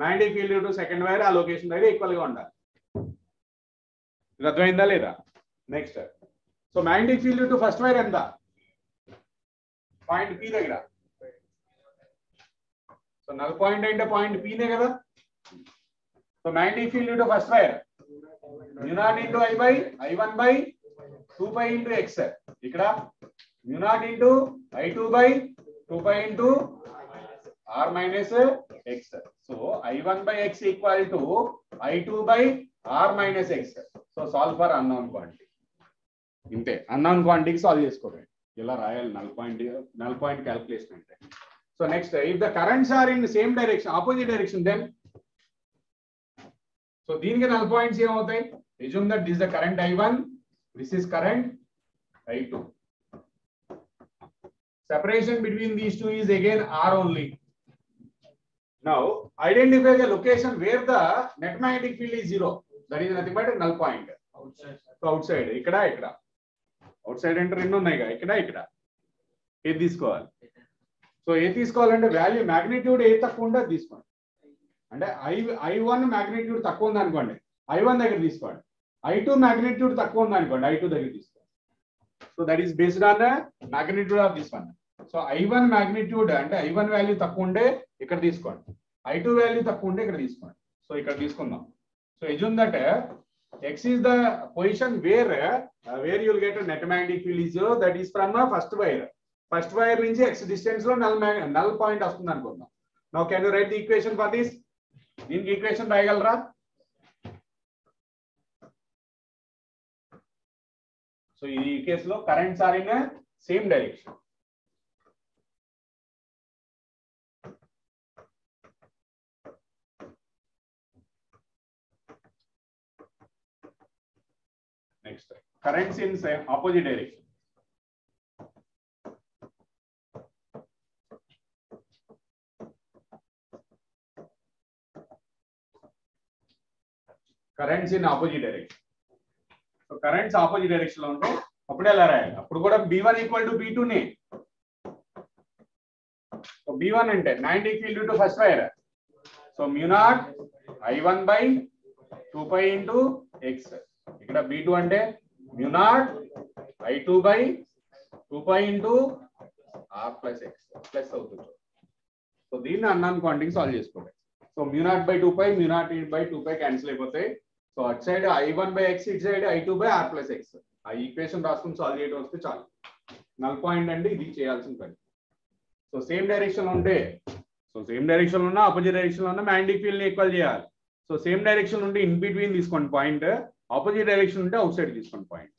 magnetic field to second wire ఆ location దగ్గర ఈక్వల్ గా ఉండాలి అర్థమైందా లేదా next so magnetic field to first wire ఎంత పాయింట్ పి దగ్గర సో నల్ పాయింట్ అంటే పాయింట్ పీనే కదా so magnetic field into first wire mu naught into I by I one by two pi into x ఇక్కడ mu naught into I two by two pi into r minus x so I one by x equal to I two by r minus x so solve for unknown quantity ఇంతే unknown క్వాంటిటీకి solve చేసుకోవాలి ఇలా రాయాలి null point null point calculation అంటే So next, if the currents are in the same direction, opposite direction, then so దీనికి null points ఏం అవుతాయి assume that this is the current I1, this is current I2. Separation between these two is again R only. Now identify the location where the net magnetic field is zero. That is nothing but a null point. Outside. So outside. ఇక్కడ ఇక్కడ. Outside enter ఎన్ని ఉన్నాయి ఇక్కడ ఇక్కడ. ఇది తీసుకోవాలి. So ఏ తీసుకోవాలంటే వాల్యూ మ్యాగ్నిట్యూడ్ ఏ తక్కువ ఉంటే తీసుకోండి అంటే ఐ ఐ వన్ మ్యాగ్నిట్యూడ్ తక్కువ ఉంది అనుకోండి ఐ వన్ దగ్గర తీసుకోండి ఐ టూ మ్యాగ్నిట్యూడ్ తక్కువ ఉంది అనుకోండి ఐ టూ దగ్గర తీసుకోండి so that is based on the magnitude of తీసుకోండి one so I one magnitude అంటే ఐ వన్ వాల్యూ తక్కువ ఉండే ఇక్కడ తీసుకోండి ఐ టూ వాల్యూ తక్కువ ఉండే ఇక్కడ తీసుకోండి సో ఇక్కడ తీసుకుందాం సో ఇది ఉందంటే x is the position where where you'll get net magnetic field is that is from first wire first wire నుంచి ఎక్స్ డిస్టెన్స్ లో నల్ నల్ పాయింట్ వస్తుంది అనుకుందాం now can you write the equation for this దీనికి equation రాయగలరా so ఈ కేసులో current sir in same direction next currents in same opposite direction currents in opposite direction so currents opposite direction లో ఉంటే అప్పుడే ఎలా రాయాలి అప్పుడు కూడా B one equal to B టూనే B one అంటే ninety field to first wire so mu naught I one by two pi into X ఇక్కడ B two అంటే mu naught I two by two pi into R plus X plus అవుతుంది so దీన్ని అన్నాన్ quantity solve చేసుకోవాలి so mu naught by two pi mu naught by two pi cancel అయిపోతాయి so at side I one by X it side I two by R plus X ఆ equation రాసుకుని solve చేయడం వస్తే చాలు null point అంటే ఇది చేయాల్సిన పని సో సేమ్ డైరెక్షన్ ఉంటే సో సేమ్ డైరెక్షన్ ఉన్నా ఆపోజిట్ డైరెక్షన్ ఉన్నా మ్యాండిక్ ఫీల్డ్ ని ఈక్వల్ చేయాలి సో సేమ్ డైరెక్షన్ ఉంటే ఇన్ బిట్వీన్ తీసుకోండి పాయింట్ ఆపోజిట్ డైరెక్షన్ ఉంటే అవుట్ సైడ్ తీసుకోండి పాయింట్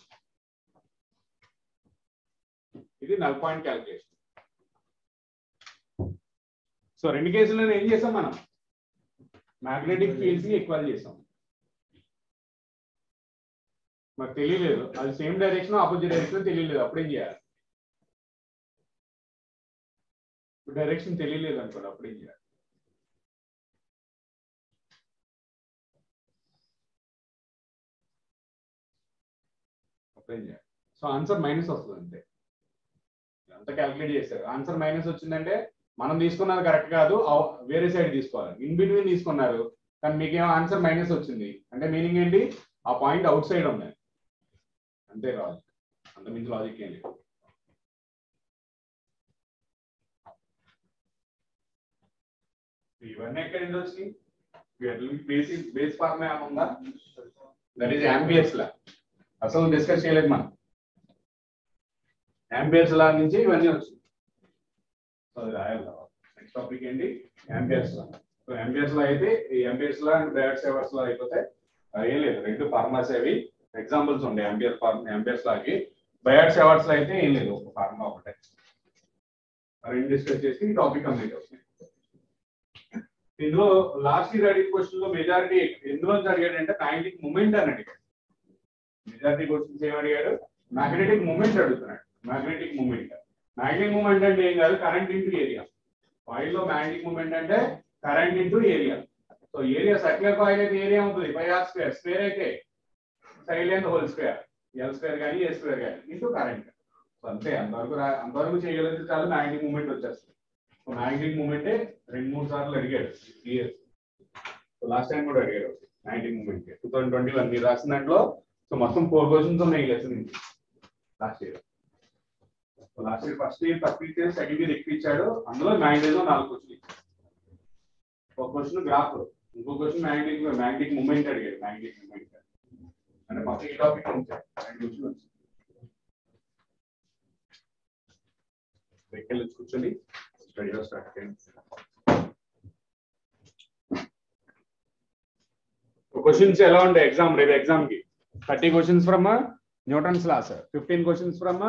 ఇది నల్ పాయింట్ క్యాల్కులేషన్ సో రెండు కేసులను ఏం చేసాం మనం మ్యాగ్నెటిక్ ఫీల్డ్స్ ని ఈక్వల్ చేసాం మాకు తెలియలేదు అది సేమ్ డైరెక్షన్ ఆపోజిట్ డైరెక్షన్ తెలియలేదు అప్పుడేం చేయాలి డైరెక్షన్ తెలియలేదు అనుకోండి అప్పుడేం చేయాలి అప్పుడేం చేయాలి సో ఆన్సర్ మైనస్ వస్తుంది అంతే అంతా క్యాల్కులేట్ చేశారు ఆన్సర్ మైనస్ వచ్చిందంటే మనం తీసుకున్నది కరెక్ట్ కాదు వేరే సైడ్ తీసుకోవాలి ఇన్ బిట్వీన్ తీసుకున్నారు కానీ మీకేమో ఆన్సర్ మైనస్ వచ్చింది అంటే మీనింగ్ ఏంటి ఆ పాయింట్ అవుట్ సైడ్ ఉన్నాయి అంతే లాజిక్ అంత మించి లాజిక్ ఏం లేదు ఇవన్నీ ఎక్కడి నుంచి వచ్చినాయి బేసిక్ బేస్ ఫార్మ్ ఏమైనా ఉందా దట్ ఈస్ యాంబియస్ లా అసలు డిస్కస్ చేయలేదు మనం యాంబియర్స్ లా నుంచి ఇవన్నీ వచ్చింది సో అది రాయాలి నెక్స్ట్ టాపిక్ ఏంటి యాంబియర్స్ లా సో యాంబియర్స్ లా అయితే ఈ Ampere's law and Biot Savart's law అయిపోతే ఏం లేదు రెండు ఫార్మాస్ అవి ఎగ్జాంపుల్స్ ఉండే ఎంబీఆర్ ఫార్మ్ ఎంబీఆర్స్ లాగి బయాట్స్ అవార్డ్స్ అయితే ఏం లేదు ఒక ఫార్మా ఒకటే రెండు చేసి టాపిక్ కంప్లీట్ అవుతుంది ఇందులో లాస్ట్ ఇయర్ అడిగిన క్వశ్చన్ లో మెజారిటీ ఎందులో అడిగాడంటే మ్యాగ్నెటిక్ మూమెంట్ అని అడిగాడు మెజారిటీ క్వశ్చన్స్ ఏం అడిగాడు మ్యాగ్నెటిక్ మూమెంట్ అడుగుతున్నాడు మ్యాగ్నెటిక్ మూమెంట్ మ్యాగ్నెటిక్ మూమెంట్ అంటే ఏం కాదు కరెంట్ ఇంటూ ఏరియా కాయిల్ లో మ్యాగ్నెటిక్ మూమెంట్ అంటే current into area so area circular coil అయితే ఏరియా ఉంటుంది బై ఆర్ స్క్వేర్ స్క్వేర్ అయితే side length whole square L square కానీ ఏ స్క్వేర్ కానీ ఇంటూ కరెంట్ అంతే అంతవరకు అంతవరకు చేయగలిగితే చాలు మ్యాగ్నెటిక్ మూమెంట్ వచ్చేస్తుంది సో మ్యాగ్నెటిక్ మూమెంటే రెండు మూడు సార్లు అడిగాడు క్లియర్ లాస్ట్ టైం కూడా అడిగాడు magnetic moment two thousand twenty one మీరు రాసిన దాంట్లో సో మొత్తం ఫోర్ క్వశ్చన్స్ ఉన్నాయి lesson last year last year first year తక్కువ ఇచ్చాడు సెకండ్ ఇయర్ ఎక్కువ ఇచ్చాడు అందులో మ్యాగ్నెటిక్ నాలుగు క్వశ్చన్ ఒక క్వశ్చన్ గ్రాఫ్ ఇంకో క్వశ్చన్ మ్యాగ్నెటిక్ మ్యాగ్నెటిక్ మూమెంట్ అడిగాడు మ్యాగ్నెటిక్ మూమెంట్ అంటే ఈ టాపిక్ కూర్చొని స్టడీలో స్టార్ట్ చేయండి క్వశ్చన్స్ ఎలా ఉంటాయి ఎగ్జామ్ రేపు ఎగ్జామ్ కి thirty questions from Newton's laws fifteen questions from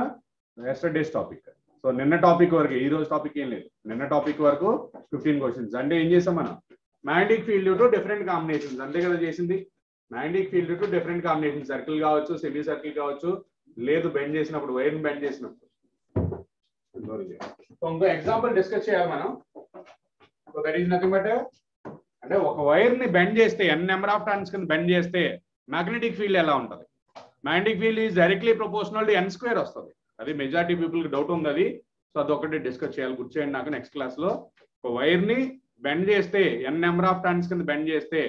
yesterday's topic so నిన్న టాపిక్ వరకు ఈ రోజు టాపిక్ ఏం లేదు నిన్న టాపిక్ వరకు ఫిఫ్టీన్ క్వశ్చన్స్ అంటే ఏం చేసాం మనం magnetic field to different combinations అంతే కదా చేసింది magnetic field to different combination circle కావచ్చు సెమీ సర్కిల్ కావచ్చు లేదు బెండ్ చేసినప్పుడు వైర్ బెండ్ చేసినప్పుడు ఇంకో ఎగ్జాంపుల్ డిస్కస్ చేయాలి మనం దట్ ఈస్ నథింగ్ బట్ అంటే ఒక వైర్ ని బెండ్ చేస్తే ఎన్ నెంబర్ ఆఫ్ టర్న్స్ కింద బెండ్ చేస్తే మ్యాగ్నెటిక్ ఫీల్డ్ ఎలా ఉంటుంది magnetic field is directly proportional to N square వస్తుంది అది మెజారిటీ పీపుల్ కి డౌట్ ఉంది అది సో అది ఒకటి డిస్కస్ చేయాలి చేయండి నాకు నెక్స్ట్ క్లాస్ లో ఒక వైర్ ని బెండ్ చేస్తే ఎన్ నెంబర్ ఆఫ్ టర్న్స్ కింద బెండ్ చేస్తే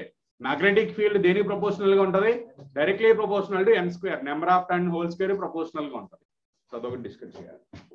మ్యాగ్నెటిక్ ఫీల్డ్ దేనికి ప్రపోర్షనల్ గా ఉంటుంది directly proportional to N square number of ten whole square proportional గా ఉంటుంది సో అదొకటి డిస్కస్ చేయాలి